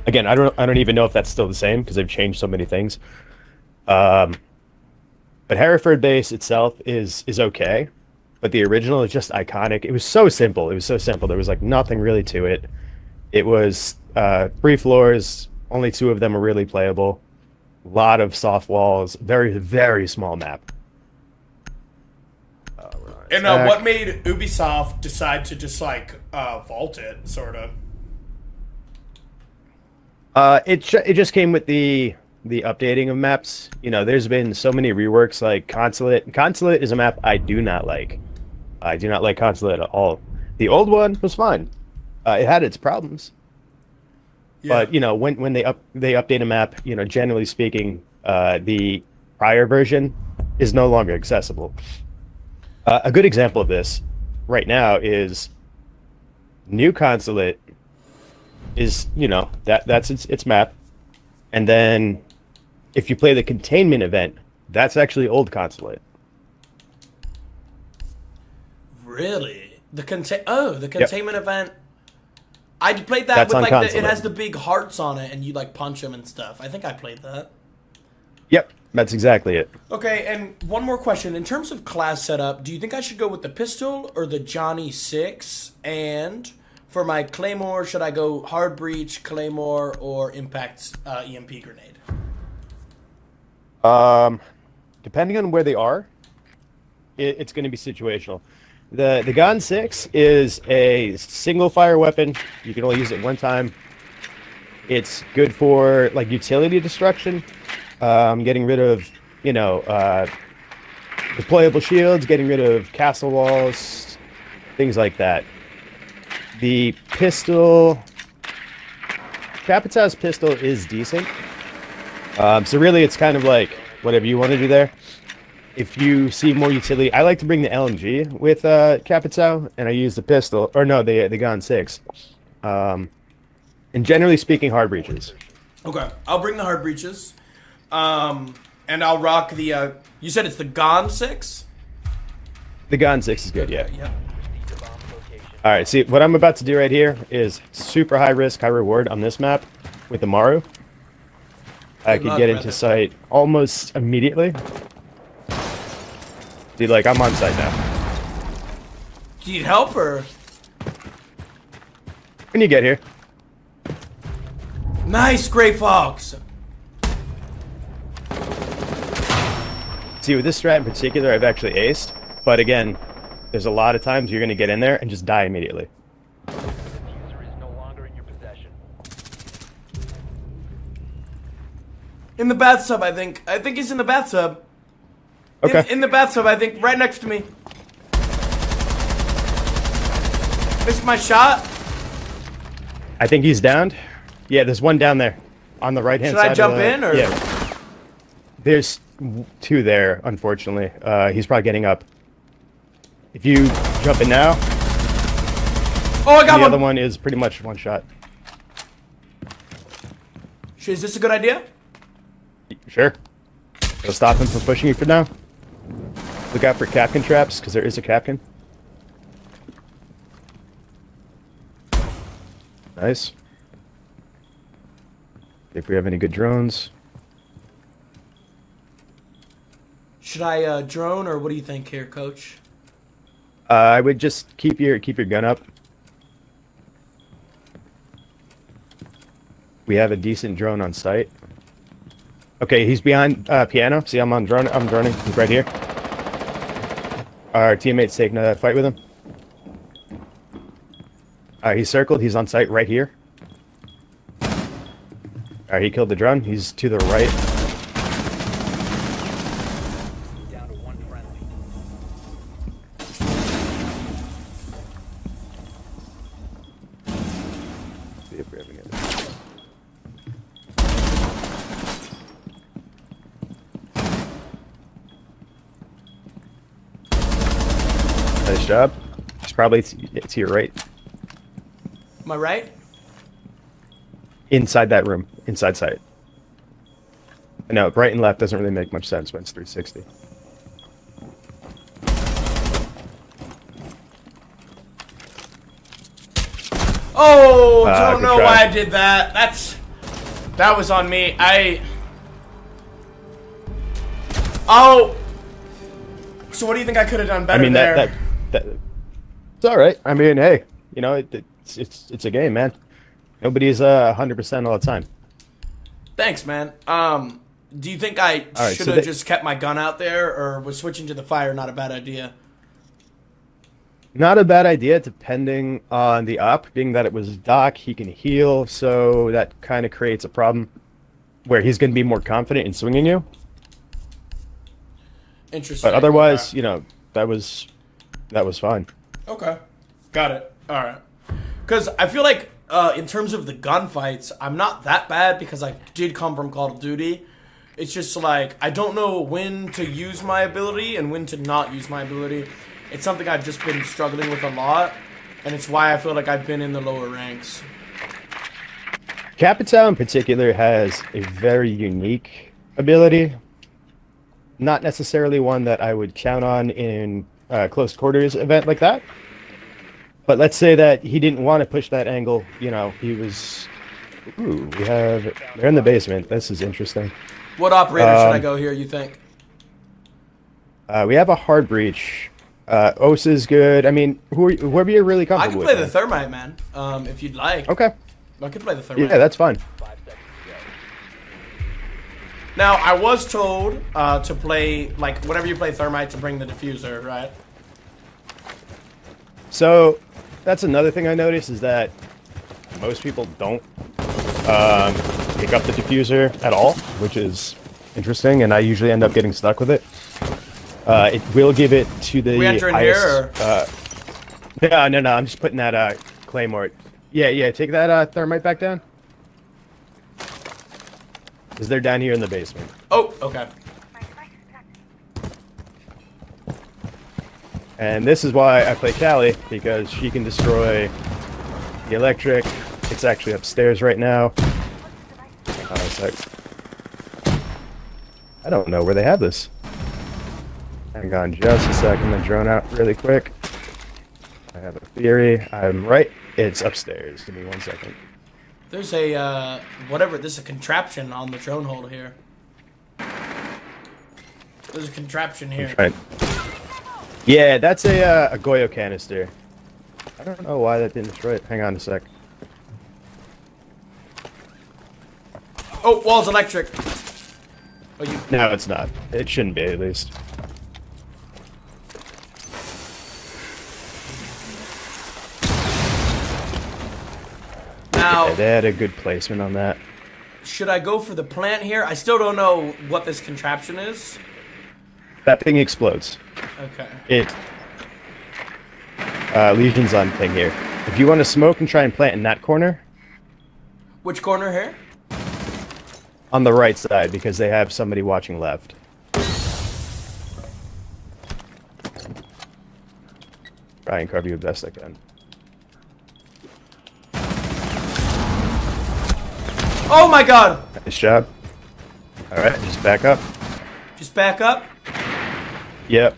Again, I don't I don't even know if that's still the same because they've changed so many things. Um, but Hereford base itself is is okay, but the original is just iconic. It was so simple. It was so simple. There was like nothing really to it. It was uh, three floors. Only two of them were really playable. A lot of soft walls. Very very small map. And uh, what made Ubisoft decide to just like uh, vault it, sort of? Uh, it it just came with the the updating of maps. You know, there's been so many reworks like Consulate. Consulate is a map I do not like. I do not like Consulate at all. The old one was fine. Uh, it had its problems, but you know, when when they up they update a map, you know, generally speaking, uh, the prior version is no longer accessible. Uh, a good example of this right now is New Consulate is you know that that's its its map, and then if you play the containment event, that's actually old consulate. really the contain. Oh, the containment event. I played that That's with like the, it has the big hearts on it, and you like punch them and stuff. I think I played that. Yep, That's exactly it. Okay, and one more question. In terms of class setup, do you think I should go with the pistol or the Johnny Six? And for my claymore, should I go hard breach, claymore, or impact uh, EMP grenade? Um, depending on where they are, it, it's going to be situational. The the Gun Six is a single fire weapon. You can only use it one time. It's good for like utility destruction, um, getting rid of you know uh, deployable shields, getting rid of castle walls, things like that. The pistol, Capitão's pistol is decent. Um, so really, it's kind of like whatever you want to do there. If you see more utility, I like to bring the LMG with uh, Capitão, and I use the pistol, or no, the the gun six. Um, and generally speaking, hard breaches. Okay, I'll bring the hard breaches, um, and I'll rock the. Uh, you said it's the Gon Six. The gun six is good, yeah. Yep. All right, see what I'm about to do right here is super high risk, high reward on this map with the Amaru. I Good could luck, get into brother. sight almost immediately. Dude, like I'm on site now. Do you need help or? When you get here, Nice, Gray Fox. See with this strat in particular, I've actually aced. But again, there's a lot of times you're gonna get in there and just die immediately. Diffuser is no longer in your possession. In the bathtub, I think. I think he's in the bathtub. In- Okay. In, the bathtub, I think, right next to me. Missed my shot. I think he's downed. Yeah, there's one down there on the right hand side. Should I jump the- in, or- Yeah. There's two there, unfortunately. Uh, he's probably getting up. If you jump in now, Oh, I got the one. other one is pretty much one shot. Is this a good idea? Sure. It'll stop him from pushing you for now. Look out for Kapkan traps, because there is a Kapkan. Nice. If we have any good drones. Should I uh, drone or what do you think here, Coach? Uh, I would just keep your keep your gun up. We have a decent drone on site. Okay, he's behind uh, piano. See, I'm on drone. I'm droning. He's right here. Our teammate's taking a fight with him. Uh, he's circled. He's on site right here. Alright, he killed the drone. He's to the right. Down to one friendly. See if we have any other- Nice job. He's probably to, to your right. Am I right? Inside that room. Inside sight. No, right and left doesn't really make much sense when it's 360. Oh, Ah, don't know try. why I did that. That's that was on me. I. Oh. So what do you think I could have done better I mean, there? that, that, that. It's alright. I mean, hey, you know, it, it's, it's, it's a game, man. Nobody's uh, 100% all the time. Thanks, man. Um, do you think I All right, should so have they- just kept my gun out there, or was switching to the fire not a bad idea? Not a bad idea, depending on the up, being that it was Doc, he can heal, so that kind of creates a problem where he's going to be more confident in swinging you. Interesting. But otherwise, Okay. you know, that was that was fine. Okay. Got it. All right. Because I feel like, uh, in terms of the gunfights, I'm not that bad because I did come from Call of Duty. It's just like, I don't know when to use my ability and when to not use my ability. It's something I've just been struggling with a lot, and it's why I feel like I've been in the lower ranks. Capitão in particular has a very unique ability. Not necessarily one that I would count on in a close quarters event like that. But let's say that he didn't want to push that angle. You know, he was Ooh, we have. They're in the basement. This is interesting. What operator should I Um, go here? You think? Uh, we have a hard breach. Uh, Os is good. I mean, who are, whoever you're really I comfortable can play the with. thermite man. Um, if you'd like. okay. I could play the thermite. Yeah, that's fine. Five seconds to go. Now I was told uh, to play like whenever you play thermite to bring the diffuser, right? So that's another thing I noticed is that most people don't um, pick up the diffuser at all, which is interesting, and I usually end up getting stuck with it. Uh, it will give it to the We enter in highest, here, Uh, no, no, no. I'm just putting that uh, claymore. Yeah, yeah. Take that uh, thermite back down. Cause they're down here in the basement. Oh, okay. And this is why I play Kali, because she can destroy the electric. It's actually upstairs right now. A sec. I don't know where they have this. Hang on just a second, gonna drone out really quick. I have a theory. I'm right. It's upstairs. Give me one second. There's a uh, whatever. There's a contraption on the drone hold here. There's a contraption here. Right. Yeah, that's a, uh, a Goyo canister. I don't know why that didn't destroy it. Hang on a sec. Oh, wall's electric. Oh, you. No, it's not. It shouldn't be, at least. Now, Yeah, they had a good placement on that. should I go for the plant here? I still don't know what this contraption is. That thing explodes. Okay. It. Uh, Legion's on thing here. If you want to smoke and try and plant in that corner, Which corner here? on the right side, because they have somebody watching left. Try and cover you the best I can. Oh my god! Nice job. Alright, just back up. Just back up. Yep.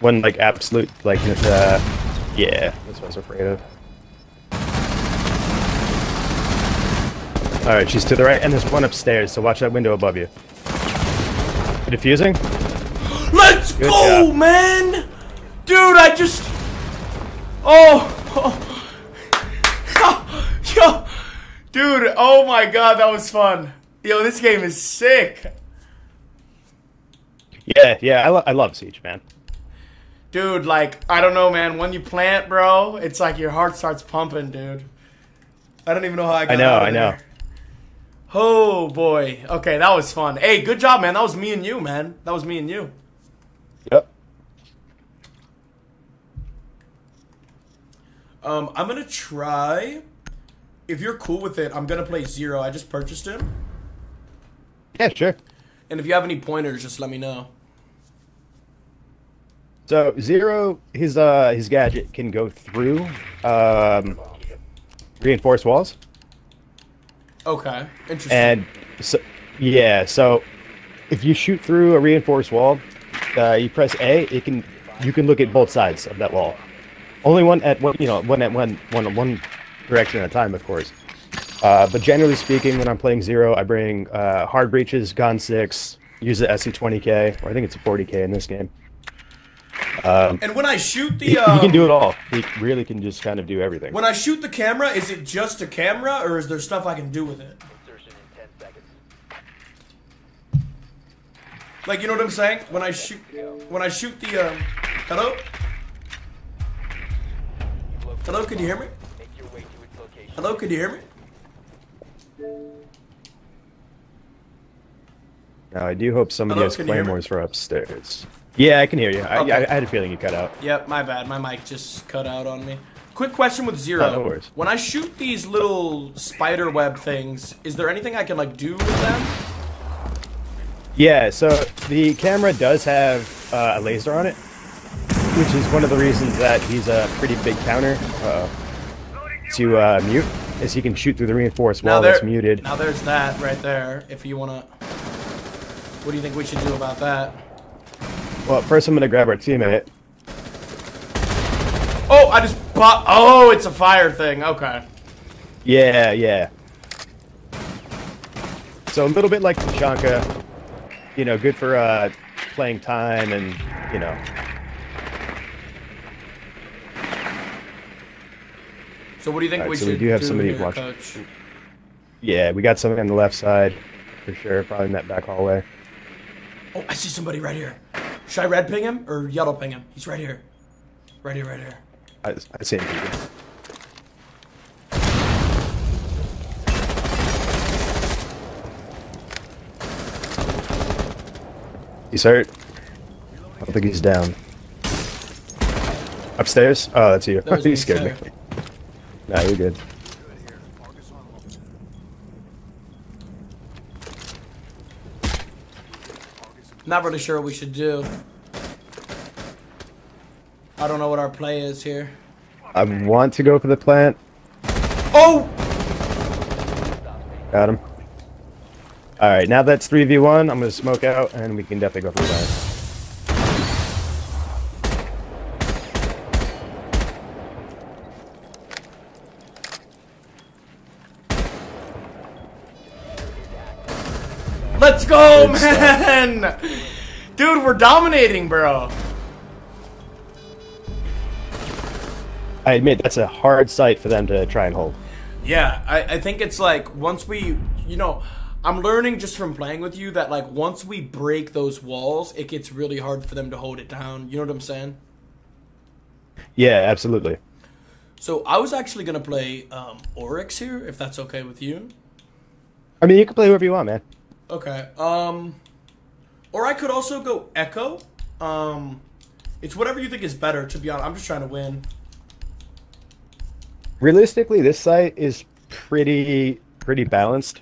One like absolute like uh yeah, that's what I was afraid of. Alright, she's to the right and there's one upstairs, so watch that window above you. Diffusing? Let's Good go, job. man! Dude, I just. Oh! oh. Yo! Dude, oh my god, that was fun. Yo, this game is sick. Yeah, yeah, I, lo- I love Siege, man. Dude, like, I don't know, man. When you plant, bro, it's like your heart starts pumping, dude. I don't even know how I got I know, I know. there. Oh, boy. Okay, that was fun. Hey, good job, man. That was me and you, man. That was me and you. Yep. Um, I'm gonna try. If you're cool with it, I'm gonna play Zero. I just purchased him. Yeah, sure. And if you have any pointers, just let me know. So Zero, his uh his gadget can go through um reinforced walls. Okay, interesting. And so, yeah, so if you shoot through a reinforced wall, uh, you press A, it can you can look at both sides of that wall. Only one at one, you know, one at one, one one direction at a time, of course. Uh, but generally speaking, when I'm playing zero, I bring uh, hard breaches, gun six, use the SC20K, or I think it's a 40K in this game. Um, and when I shoot the, he, he um, can do it all. He really can just kind of do everything. when I shoot the camera, is it just a camera, or is there stuff I can do with it? Insertion in 10 seconds. Like, you know what I'm saying? When I shoot, when I shoot the, um, hello, hello, can you hear me? Make your way to its location. Hello, can you hear me? Now, I do hope somebody Hello, has claymores for upstairs. Yeah, I can hear you. I, Okay. I, I had a feeling you cut out. Yep, my bad. My mic just cut out on me. Quick question with Zero. Oh, no when I shoot these little spider web things, is there anything I can like do with them? Yeah, so the camera does have uh, a laser on it, which is one of the reasons that he's a pretty big counter uh, to uh, mute, is he can shoot through the reinforced wall there- that's muted. Now there's that right there. If you wanna. What do you think we should do about that? Well, first I'm gonna grab our teammate. Oh, I just pop. Oh, it's a fire thing. Okay. Yeah, yeah. So a little bit like Tachanka, you know, good for uh, playing time and you know. So what do you think Alright, we so we should do have somebody here, watching. Coach? Yeah, we got something on the left side for sure, probably in that back hallway. Oh, I see somebody right here. Should I red ping him or yellow ping him? He's right here. Right here, right here. I, I see him. He's hurt. I don't think he's down. Upstairs? Oh, that's you. That you scared me. Nah, you're good. Not really sure what we should do. I don't know what our play is here. I want to go for the plant. Oh! Got him. Alright, now that's 3v1. I'm going to smoke out, and we can definitely go for the plant. Let's go, Good stuff. man! Dude, we're dominating, bro. I admit, that's a hard site for them to try and hold. Yeah, I, I think it's like once we, you know, I'm learning just from playing with you that like once we break those walls, it gets really hard for them to hold it down. You know what I'm saying? Yeah, absolutely. So I was actually gonna play um, Oryx here, if that's okay with you. I mean, you can play whoever you want, man. Okay. Um, or I could also go Echo. Um, it's whatever you think is better. To be honest, I'm just trying to win. Realistically, this site is pretty pretty balanced.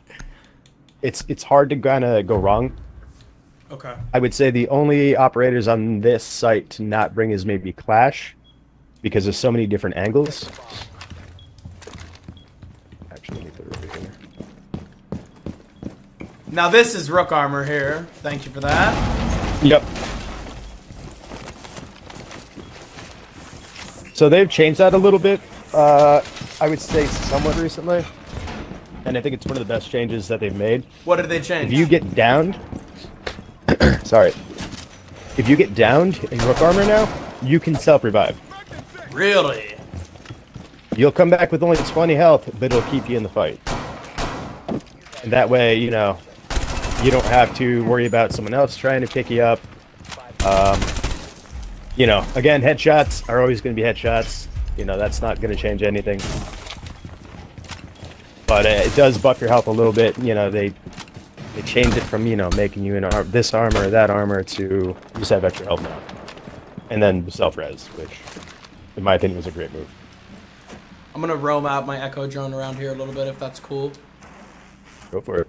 It's it's hard to kind of go wrong. Okay. I would say the only operators on this site to not bring is maybe Clash, because there's so many different angles. Actually, put it over here. Now this is Rook armor here. Thank you for that. Yep. So they've changed that a little bit. Uh, I would say somewhat recently, and I think it's one of the best changes that they've made. What did they change? If you get downed, sorry, if you get downed in rook armor now, you can self revive. really? You'll come back with only 20 health, but it'll keep you in the fight. And that way, you know, you don't have to worry about someone else trying to pick you up. Um, you know, again, headshots are always going to be headshots. You know, that's not going to change anything. But it does buff your health a little bit. You know, they they changed it from you know making you in ar- this armor or that armor to you just have extra health now, and then self res, which, in my opinion, was a great move. I'm gonna roam out my Echo drone around here a little bit if that's cool. Go for it.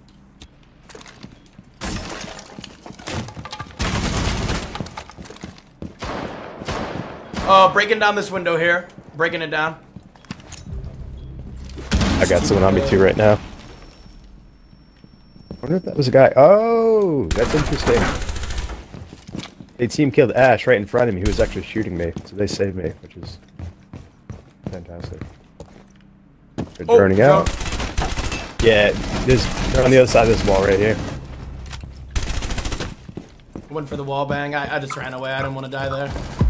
Uh, breaking down this window here. Breaking it down. I got someone on me too right now. I wonder if that was a guy. Oh, that's interesting. A team killed Ash right in front of me. He was actually shooting me, so they saved me, which is fantastic. They're Oh, burning out. Yeah, there's, they're on the other side of this wall right here. Went for the wall bang. I, I just ran away. I didn't want to die there.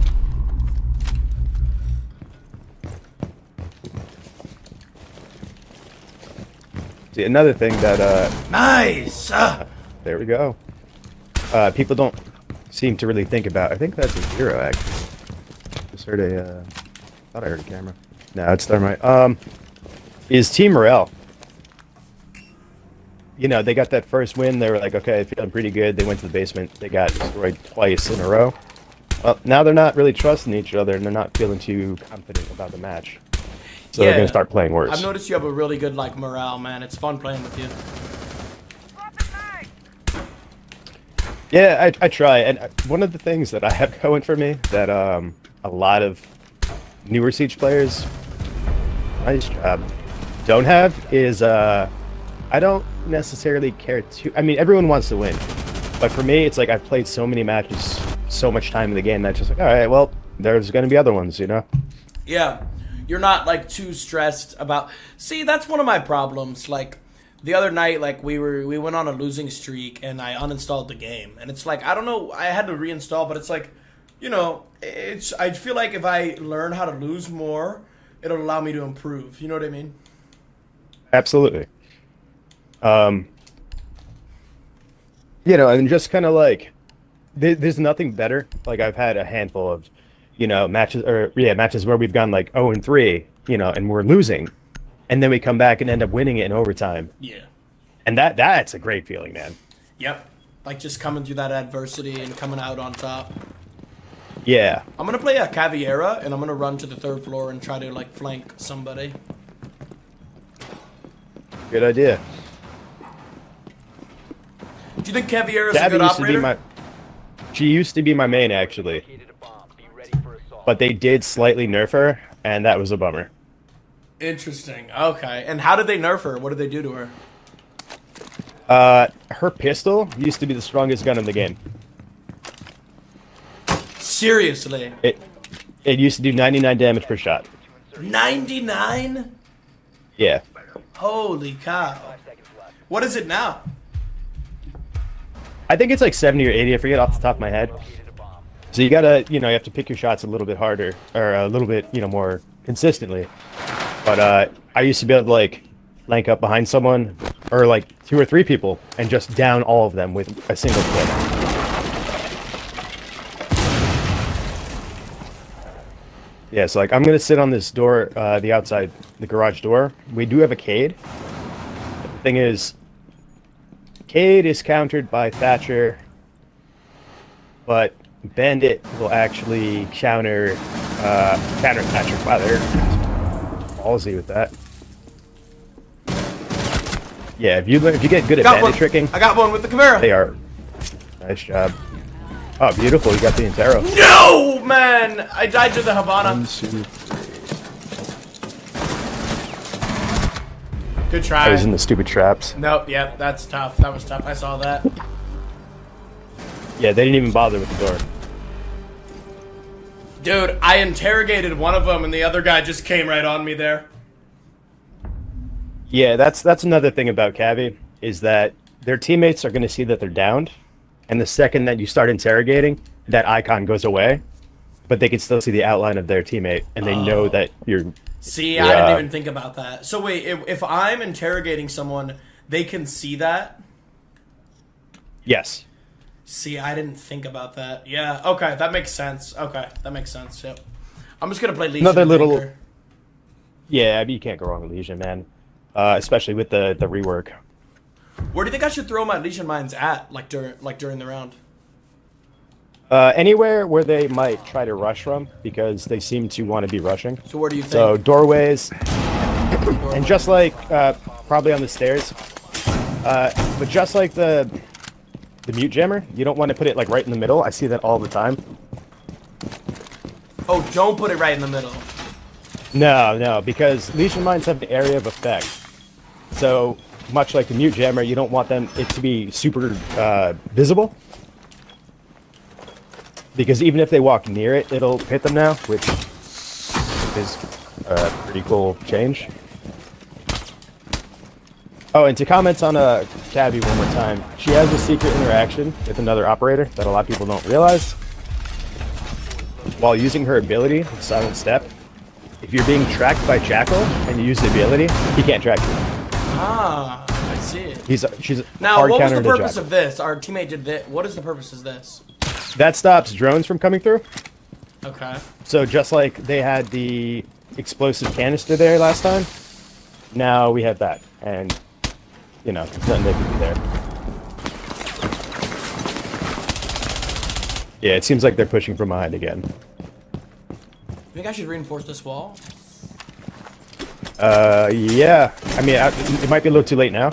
See, another thing that uh, Nice. Ah. There we go. Uh, people don't seem to really think about. I think that's a zero actually. Just heard a. Uh, thought I heard a camera. No, it's thermite. Um, is team morale. You know, they got that first win. They were like, okay, feeling pretty good. They went to the basement. They got destroyed twice in a row. Well, now they're not really trusting each other, and they're not feeling too confident about the match. So they're gonna start playing worse. I've noticed you have a really good like morale, man. It's fun playing with you. Yeah, I, I try, and uh, one of the things that I have going for me that um, a lot of newer Siege players, nice job, don't have is uh, I don't necessarily care to. I mean, everyone wants to win, but But for me, it's like I've played so many matches, so much time in the game that's just like, all right, well, there's gonna be other ones, you know. Yeah. You're not like too stressed about See, that's one of my problems. Like the other night like we were we went on a losing streak and I uninstalled the game. And it's like I don't know, I had to reinstall, but it's like you know, it's I feel like if I learn how to lose more, it'll allow me to improve. You know what I mean? Absolutely. Um, you know, and just kind of like, there's nothing better. Like I've had a handful of, you know, matches or yeah, matches where we've gone like 0 and 3, you know, and we're losing, and then we come back and end up winning it in overtime, Yeah. and that that's a great feeling, man. Yep. Like just coming through that adversity and coming out on top. Yeah, I'm gonna play a Caveira and I'm gonna run to the third floor and try to like flank somebody. good idea. Do you think Caveira's a Gabby good used to be my. She used to be my main actually, but they did slightly nerf her, and that was a bummer. Interesting. Okay. And how did they nerf her? What did they do to her? Uh, her pistol used to be the strongest gun in the game. Seriously. It it used to do 99 damage per shot. 99? Yeah. Holy cow. Five seconds left. What is it now? I think it's like 70 or 80, I forget off the top of my head. So you gotta, you know, you have to pick your shots a little bit harder, or a little bit, you know, more consistently. But uh, I used to be able to like flank up behind someone, or like two or three people, and just down all of them with a single click. Yeah, so like I'm gonna sit on this door, uh, the outside, the garage door. We do have a Kaid. The thing is, Kaid is countered by Thatcher, but Bandit will actually counter uh, counter Thatcher. Wow, they're ballsy with that. Yeah, if you learn, if you get good at Got bandit one. tricking, I got one with the Caveira. they are. Nice job. Oh, beautiful! You got the Intero. No, man! I died to the Hibana. One, two, Good I try. was in the stupid traps. Nope, yep, that's tough. That was tough. I saw that. Yeah, they didn't even bother with the door. Dude, I interrogated one of them and the other guy just came right on me there. Yeah, that's that's another thing about Cavi is that their teammates are going to see that they're downed, and the second that you start interrogating, that icon goes away, but they can still see the outline of their teammate, and they know oh. that you're. See, I didn't Yeah. even think about that. So wait, if, if I'm interrogating someone, they can see that? Yes. See, I didn't think about that. Yeah, okay, that makes sense. Okay, that makes sense. Yep. I'm just gonna play Legion. Another little- Anchor. Yeah, I mean, you can't go wrong with Legion, man. Uh, especially with the the rework. Where do you think I should throw my Legion mines at? Like during like during the round? Uh, anywhere where they might try to rush from because they seem to want to be rushing. So where do you think? So doorways, and just like uh, probably on the stairs. Uh, but just like the the mute jammer, you don't want to put it like right in the middle. I see that all the time. oh, don't put it right in the middle. No, no, because Legion mines have the area of effect. So much like the mute jammer, you don't want them it to be super uh, visible. Because even if they walk near it, it'll hit them now, which is a pretty cool change. Oh, and to comment on uh, Cabby one more time, she has a secret interaction with another operator that a lot of people don't realize. While using her ability, Silent Step, if you're being tracked by Jackal and you use the ability, he can't track you. Ah, I see it. He's she's Now, hard what was the purpose of this? Our teammate did this. What is the purpose of this? That stops drones from coming through. Okay. So just like they had the explosive canister there last time, now we have that, and you know, there's nothing they can do there. Yeah, it seems like they're pushing from behind again. You think I should reinforce this wall? Uh, yeah. I mean, I- it might be a little too late now.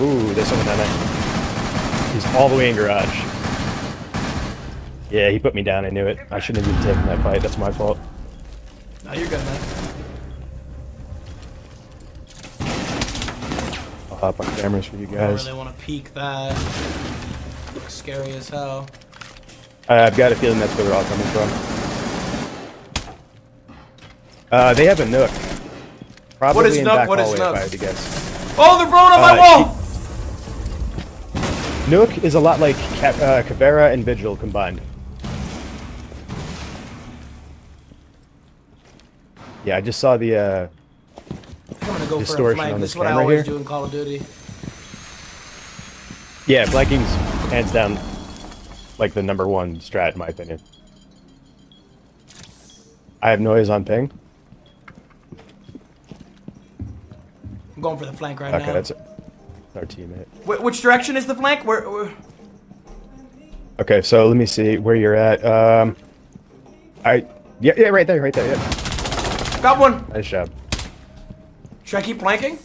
Ooh, there's someone down there. He's all the way in garage. Yeah, he put me down. I knew it. I shouldn't have even taken that fight. That's my fault. No, you're good, man. Pop on cameras for you guys. I really want to peek that. Looks scary as hell. Uh, I've got a feeling that's where they're all coming from. Uh, they have a Nøkk. Probably What is in Nøkk? back What is hallway, Nøkk? if I had to guess. Oh, they're blowing up my Uh, wall! Nøkk is a lot like Ca- uh, Caveira and Vigil combined. Yeah, I just saw the. Uh, Gonna go for a flank. This is what I always here. do in Call of Duty. yeah, flanking's hands down, like the number one strat in my opinion. I have noise on ping. I'm going for the flank right now. Okay, now. that's our teammate. Wh- which direction is the flank? Where? where- Okay, so let me see where you're at. Um, I yeah yeah right there right there yeah. Got one. Nice job. Should I keep planking?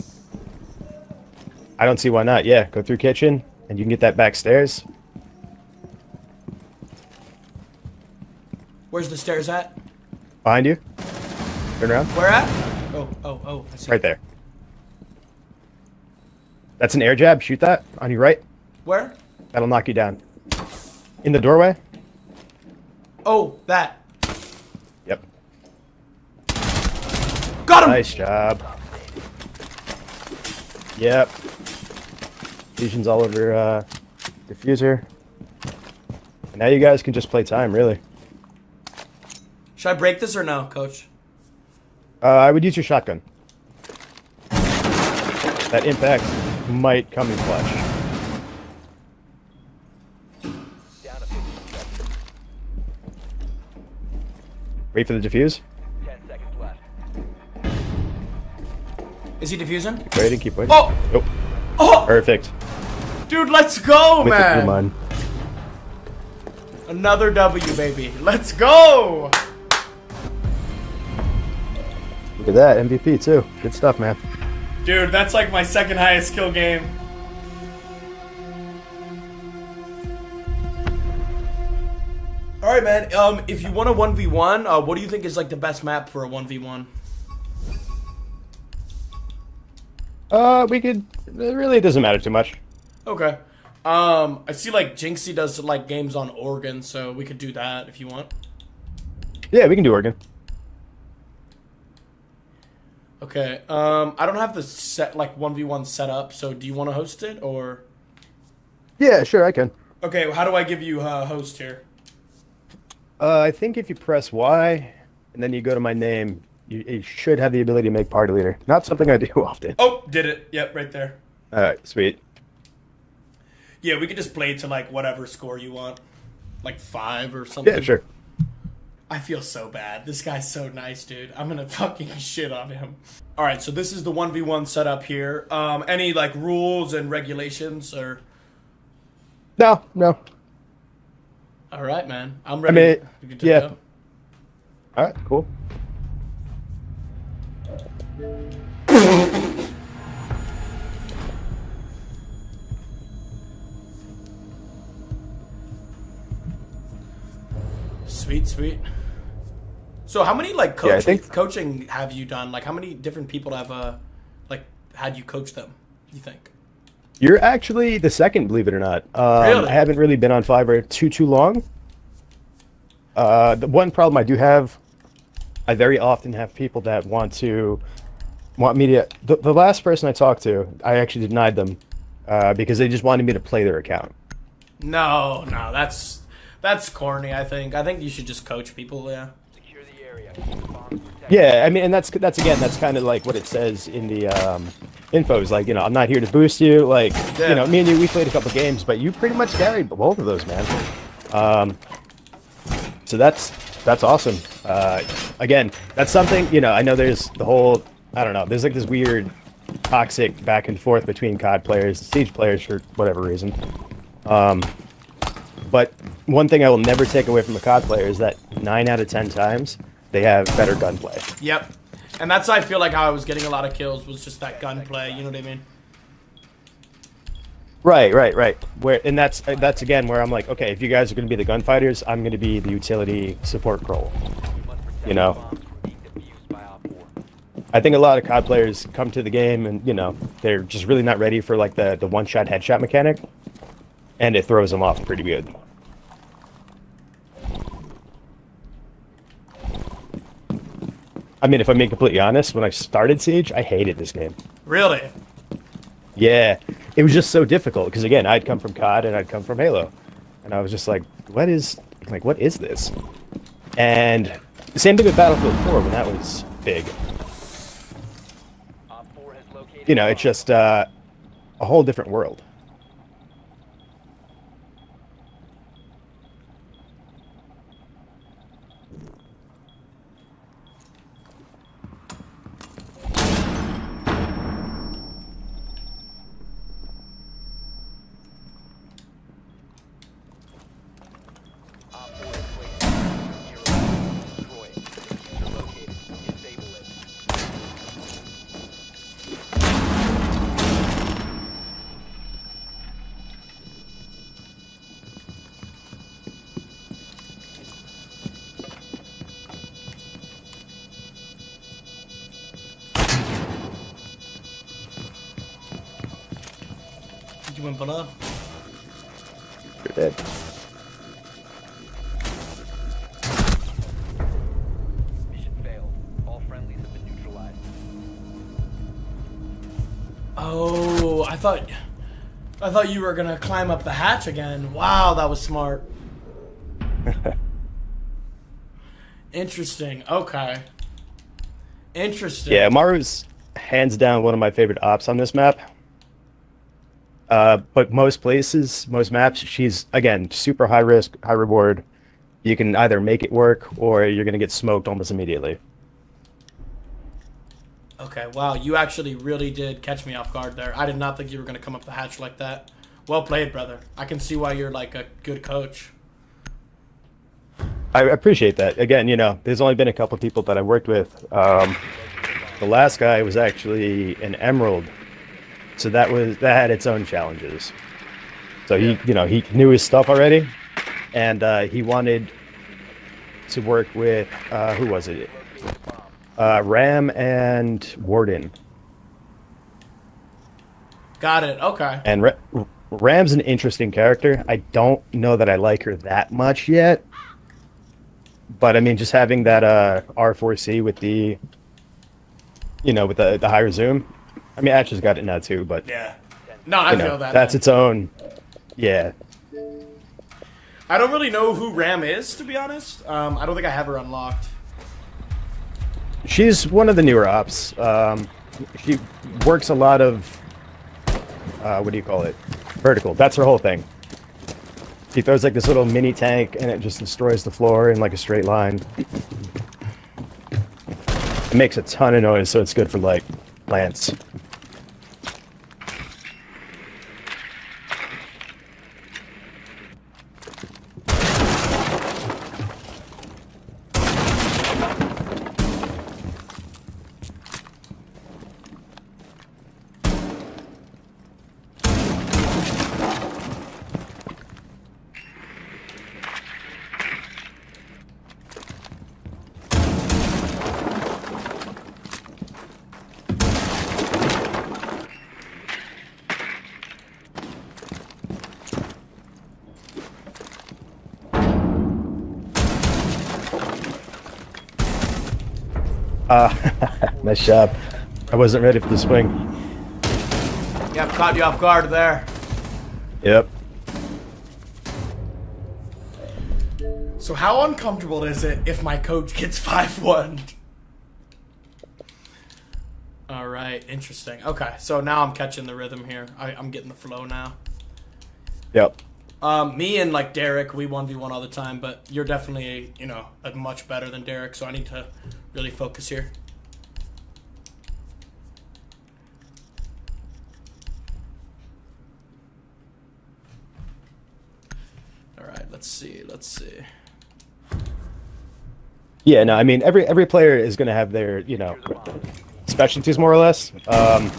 I don't see why not. Yeah, go through kitchen and you can get that back stairs. Where's the stairs at? Behind you. Turn around. Where at? Oh, oh, oh. I see. Right there. That's an air jab. Shoot that on your right. Where? That'll knock you down. In the doorway. Oh, that. Yep. Got him. Nice job. Yep. Fusion's all over uh, diffuser. And now you guys can just play time, really. Should I break this or no, coach? Uh, I would use your shotgun. That impact might come in clutch. Down to 15 seconds. Wait for the diffuse. Is he defusing? Keep waiting, keep waiting. Oh! Nope. Oh! Perfect. Dude, let's go, With man! Another W, baby. Let's go! Look at that, MVP too. Good stuff, man. Dude, that's like my second highest kill game. All right, man. Um, if you want a one v one, uh, what do you think is like the best map for a one v one? Uh, we could. Really it really doesn't matter too much. Okay. Um, I see like Jynxzi does like games on Oregon, so we could do that if you want. Yeah, we can do Oregon. Okay. Um, I don't have the set like one v one set up, so do you want to host it or? Yeah, sure, I can. Okay. How do I give you uh, host here? Uh, I think if you press Y and then you go to my name, you, you should have the ability to make party leader. Not something I do often. Oh, did it? Yep, right there. All right, sweet. Yeah, we could just play to like whatever score you want, like five or something. Yeah, sure. I feel so bad. This guy's so nice, dude. I'm gonna fucking shit on him. All right, so this is the one v one setup here. Um, any like rules and regulations or? No, no. All right, man. I'm ready. mean, to yeah. All right, cool. Sweet, sweet. So how many like coaching I think- coaching have you done? Like how many different people have uh like had you coach them? You think? You're actually the second, believe it or not. Um, Really? I haven't really been on Fiverr too too long. Uh, the one problem I do have, I very often have people that want to want me to. The, the last person I talked to, I actually denied them uh, because they just wanted me to play their account. No, no, that's that's corny. I think. I think you should just coach people. Yeah. Secure the area. Yeah, I mean, and that's that's again, that's kind of like what it says in the um, info is like, you know, I'm not here to boost you. Like, Yeah. you know, me and you, we played a couple games, but you pretty much carried both of those, man. Um, so that's that's awesome. Uh, again, that's something you know. I know there's the whole, I don't know, there's like this weird, toxic back and forth between COD players and Siege players for whatever reason. Um, but one thing I will never take away from a COD player is that nine out of ten times they have better gunplay. Yep. And that's I feel like how I was getting a lot of kills was just that gunplay. You know what I mean? Right, right, right. Where and that's uh, that's again where I'm like, okay, if you guys are going to be the gunfighters, I'm going to be the utility support role. You must protect You know. the bombs from being defused by OPFOR. I think a lot of COD players come to the game and you know they're just really not ready for like the the one shot headshot mechanic, and it throws them off pretty good. I mean, if I'm being completely honest, when I started Siege, I hated this game. Really? Yeah, it was just so difficult because again, I'd come from COD and I'd come from Halo, and I was just like, what is like what is this? And same thing with Battlefield 4 when that was big. Op 4 has located You know, it's just uh, a whole different world. I thought you were gonna climb up the hatch again. Wow, that was smart. Interesting. Okay. Interesting. Yeah, Amaru's hands down one of my favorite ops on this map. Uh, but most places, most maps, she's again super high risk, high reward. You can either make it work or you're gonna get smoked almost immediately. Okay. Wow, you actually really did catch me off guard there. I did not think you were gonna come up the hatch like that. Well played, brother. I can see why you're like a good coach. I appreciate that. Again, you know, there's only been a couple people that I worked with. Um, the last guy was actually an emerald, so that was that had its own challenges. So he, you know, he knew his stuff already, and uh, he wanted to work with uh, who was it? Uh, Ram and Warden. Got it. Okay. And Ra- Ram's an interesting character. I don't know that I like her that much yet. But I mean, just having that uh, R4C with the, you know, with the the higher zoom. I mean, Ash has got it now too, but Yeah. No, I you feel know, that. that's man. its own. Yeah, I don't really know who Ram is, to be honest. Um, I don't think I have her unlocked. She's one of the newer ops. Um, she works a lot of, uh, what do you call it? Vertical. That's her whole thing. She throws like this little mini tank, and it just destroys the floor in like a straight line. It makes a ton of noise, so it's good for like plants. Nice job. I wasn't ready for the swing. Yep, caught you off guard there. Yep. So how uncomfortable is it if my coach gets 5-1? All right, interesting. Okay, so now I'm catching the rhythm here. I, I'm getting the flow now. Yep. Um, me and like Derek, we one v one all the time, but you're definitely you know like much better than Derek, so I need to really focus here. All right, let's see, let's see. Yeah, no, I mean every every player is going to have their you know specialties more or less. Um,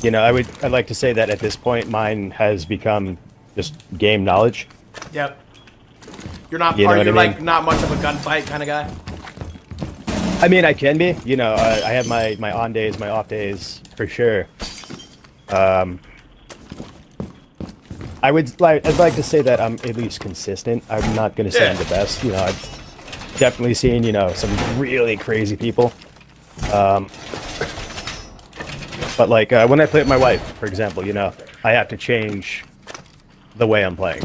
you know, I would I'd like to say that at this point, mine has become just game knowledge. Yep. You're not. You know are what you I mean? like not much of a gunfight kind of guy? I mean, I can be. You know, I, I have my my on days, my off days for sure. Um, I would like I'd like to say that I'm at least consistent. I'm not gonna say I'm the best. You know, I've definitely seen you know some really crazy people. Um, but like uh, when I play with my wife, for example, you know, I have to change the way I'm playing.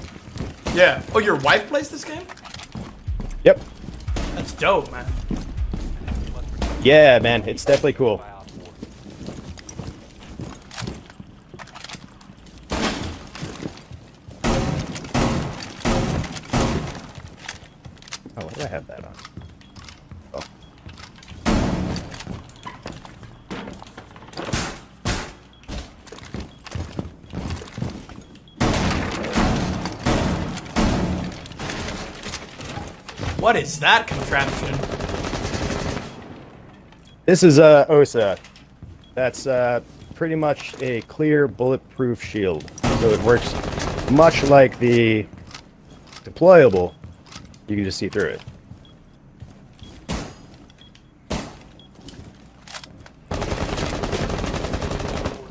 Yeah. Oh, your wife plays this game? Yep. That's dope, man. Yeah, man, it's definitely cool. By OPFOR. Oh, why do I have that on? Oh. What is that contraption? This is uh, Osa. That's uh, pretty much a clear bulletproof shield. So it works much like the deployable. You can just see through it.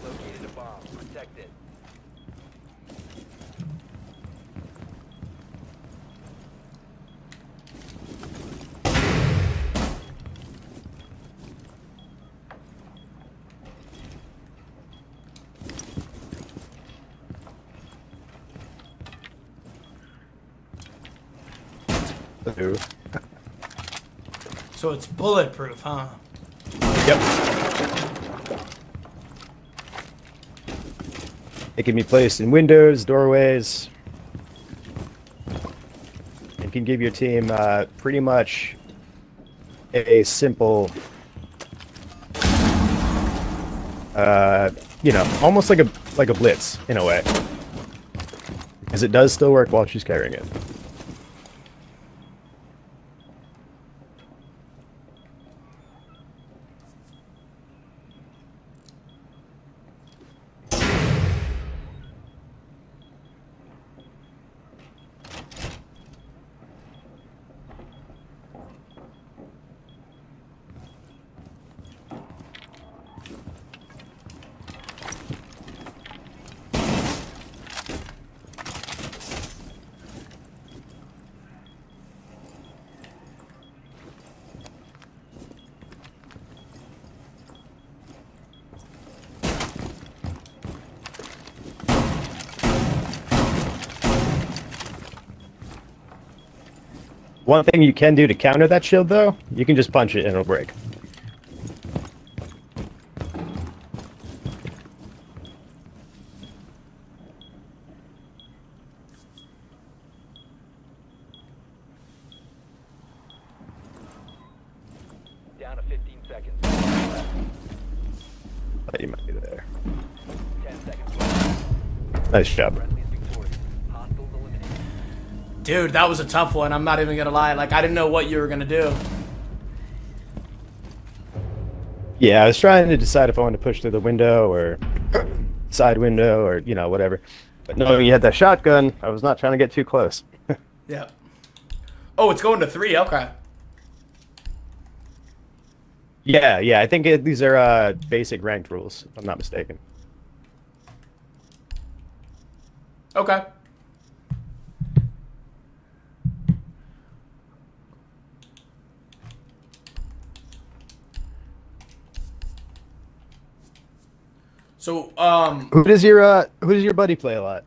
Located a bomb. Protect it. Ooh. So it's bulletproof, huh? Yep. It can be placed in windows, doorways. It can give your team uh, pretty much a simple, uh, you know, almost like a like a blitz in a way, because it does still work while she's carrying it. One thing you can do to counter that shield, though, you can just punch it and it'll break. Down to 15 seconds. You might be there. 10 seconds left. Nice job. Dude, that was a tough one. I'm not even gonna lie. Like, I didn't know what you were gonna do. Yeah, I was trying to decide if I wanted to push through the window or side window or you know whatever. But knowing you had that shotgun, I was not trying to get too close. Yeah. Oh, it's going to three. Okay. yeah, yeah, I think it, these are uh, basic ranked rules, if I'm not mistaken. Okay. So, um, Who does your uh, who does your buddy play a lot?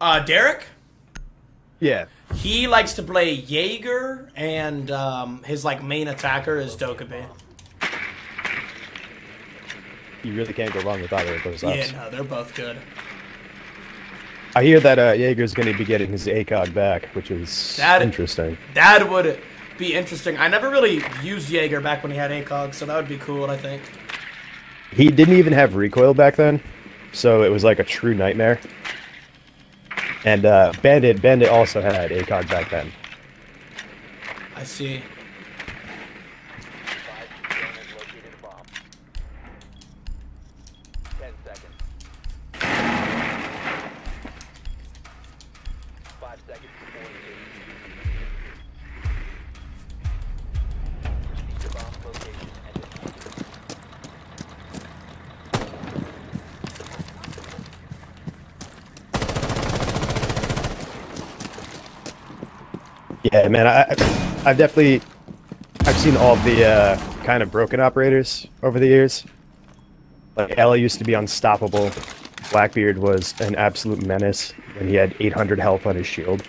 uh, Derek, Yeah. he likes to play Jaeger, and um, his like main attacker is Dokkaebi. You really can't go wrong with either of those ups. Yeah, no, they're both good. I hear that uh, Jaeger's going to be getting his ACOG back, which is That- interesting. That would be interesting. I never really used Jaeger back when he had ACOG, so that would be cool. I think. He didn't even have recoil back then, so it was like a true nightmare. And uh, Bandit, Bandit also had ACOG back then. I see. Man, I, I've definitely, I've seen all the uh, kind of broken operators over the years. Like Ella used to be unstoppable. Blackbeard was an absolute menace when he had 800 health on his shield.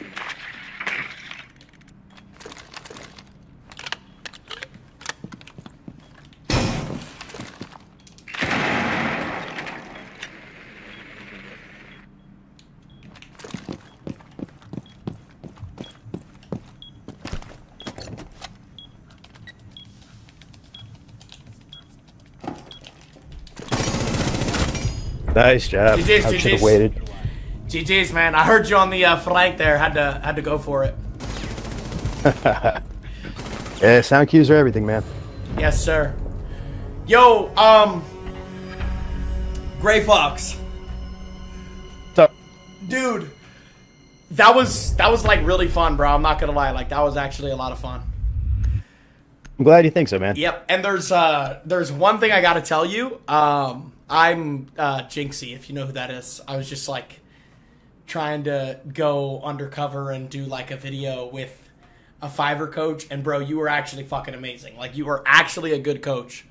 Nice job. GG's, I should GG's. have waited. GG's, man. I heard you on the uh, flank there. Had to had to go for it. Yeah, sound cues are everything, man. Yes, sir. Yo, um, Gray Fox, So, dude, that was that was like really fun, bro. I'm not gonna lie, like that was actually a lot of fun. I'm glad you think so, man. Yep. And there's uh there's one thing I gotta tell you. Um, I'm uh Jynxzi, if you know who that is. I was just like trying to go undercover and do like a video with a Fiverr coach, and bro, you were actually fucking amazing. Like you were actually a good coach.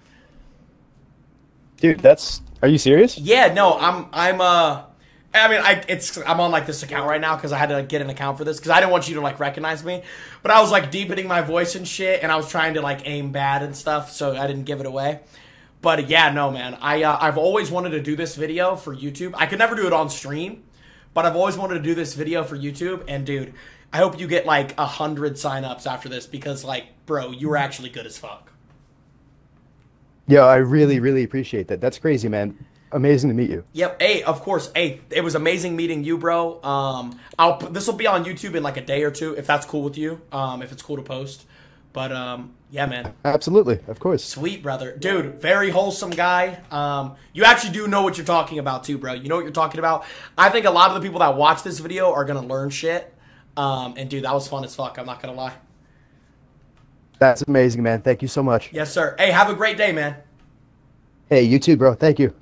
Dude, that's. Are you serious? Yeah, no, I'm I'm uh I mean, I it's I'm on like this account right now because I had to get an account for this because I didn't want you to like recognize me, but I was like deepening my voice and shit, and I was trying to like aim bad and stuff, so I didn't give it away. But yeah, no, man, I uh, I've always wanted to do this video for YouTube. I could never do it on stream, but I've always wanted to do this video for YouTube. And dude, I hope you get like a hundred signups after this because like, bro, you were actually good as fuck. Yeah, I really, really appreciate that. That's crazy, man. Amazing to meet you. Yep. Hey, of course. Hey, it was amazing meeting you, bro. Um, I'll this will be on YouTube in like a day or two if that's cool with you. Um, if it's cool to post. But um, yeah, man. Absolutely, of course. Sweet brother, dude. Very wholesome guy. Um, you actually do know what you're talking about too, bro. You know what you're talking about. I think a lot of the people that watch this video are gonna learn shit. Um, and dude, that was fun as fuck. I'm not gonna lie. That's amazing, man. Thank you so much. Yes, sir. Hey, have a great day, man. Hey, you too, bro. Thank you.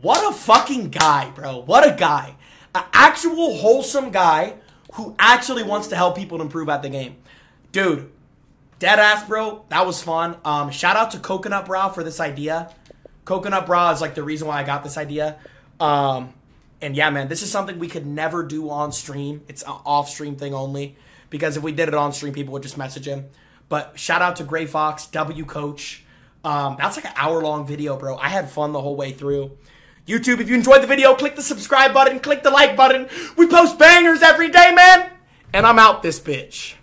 What a fucking guy, bro. What a guy. An actual wholesome guy who actually wants to help people improve at the game. Dude, dead ass, bro. That was fun. Um, shout out to Coconut Brah for this idea. Coconut Brah is like the reason why I got this idea. Um, and yeah, man, this is something we could never do on stream. It's an off stream thing only. Because if we did it on stream, people would just message him. But shout out to Gray Fox, W Coach. Um, that's like an hour long video, bro. I had fun the whole way through. YouTube, if you enjoyed the video, click the subscribe button, click the like button. We post bangers every day, man. And I'm out this bitch.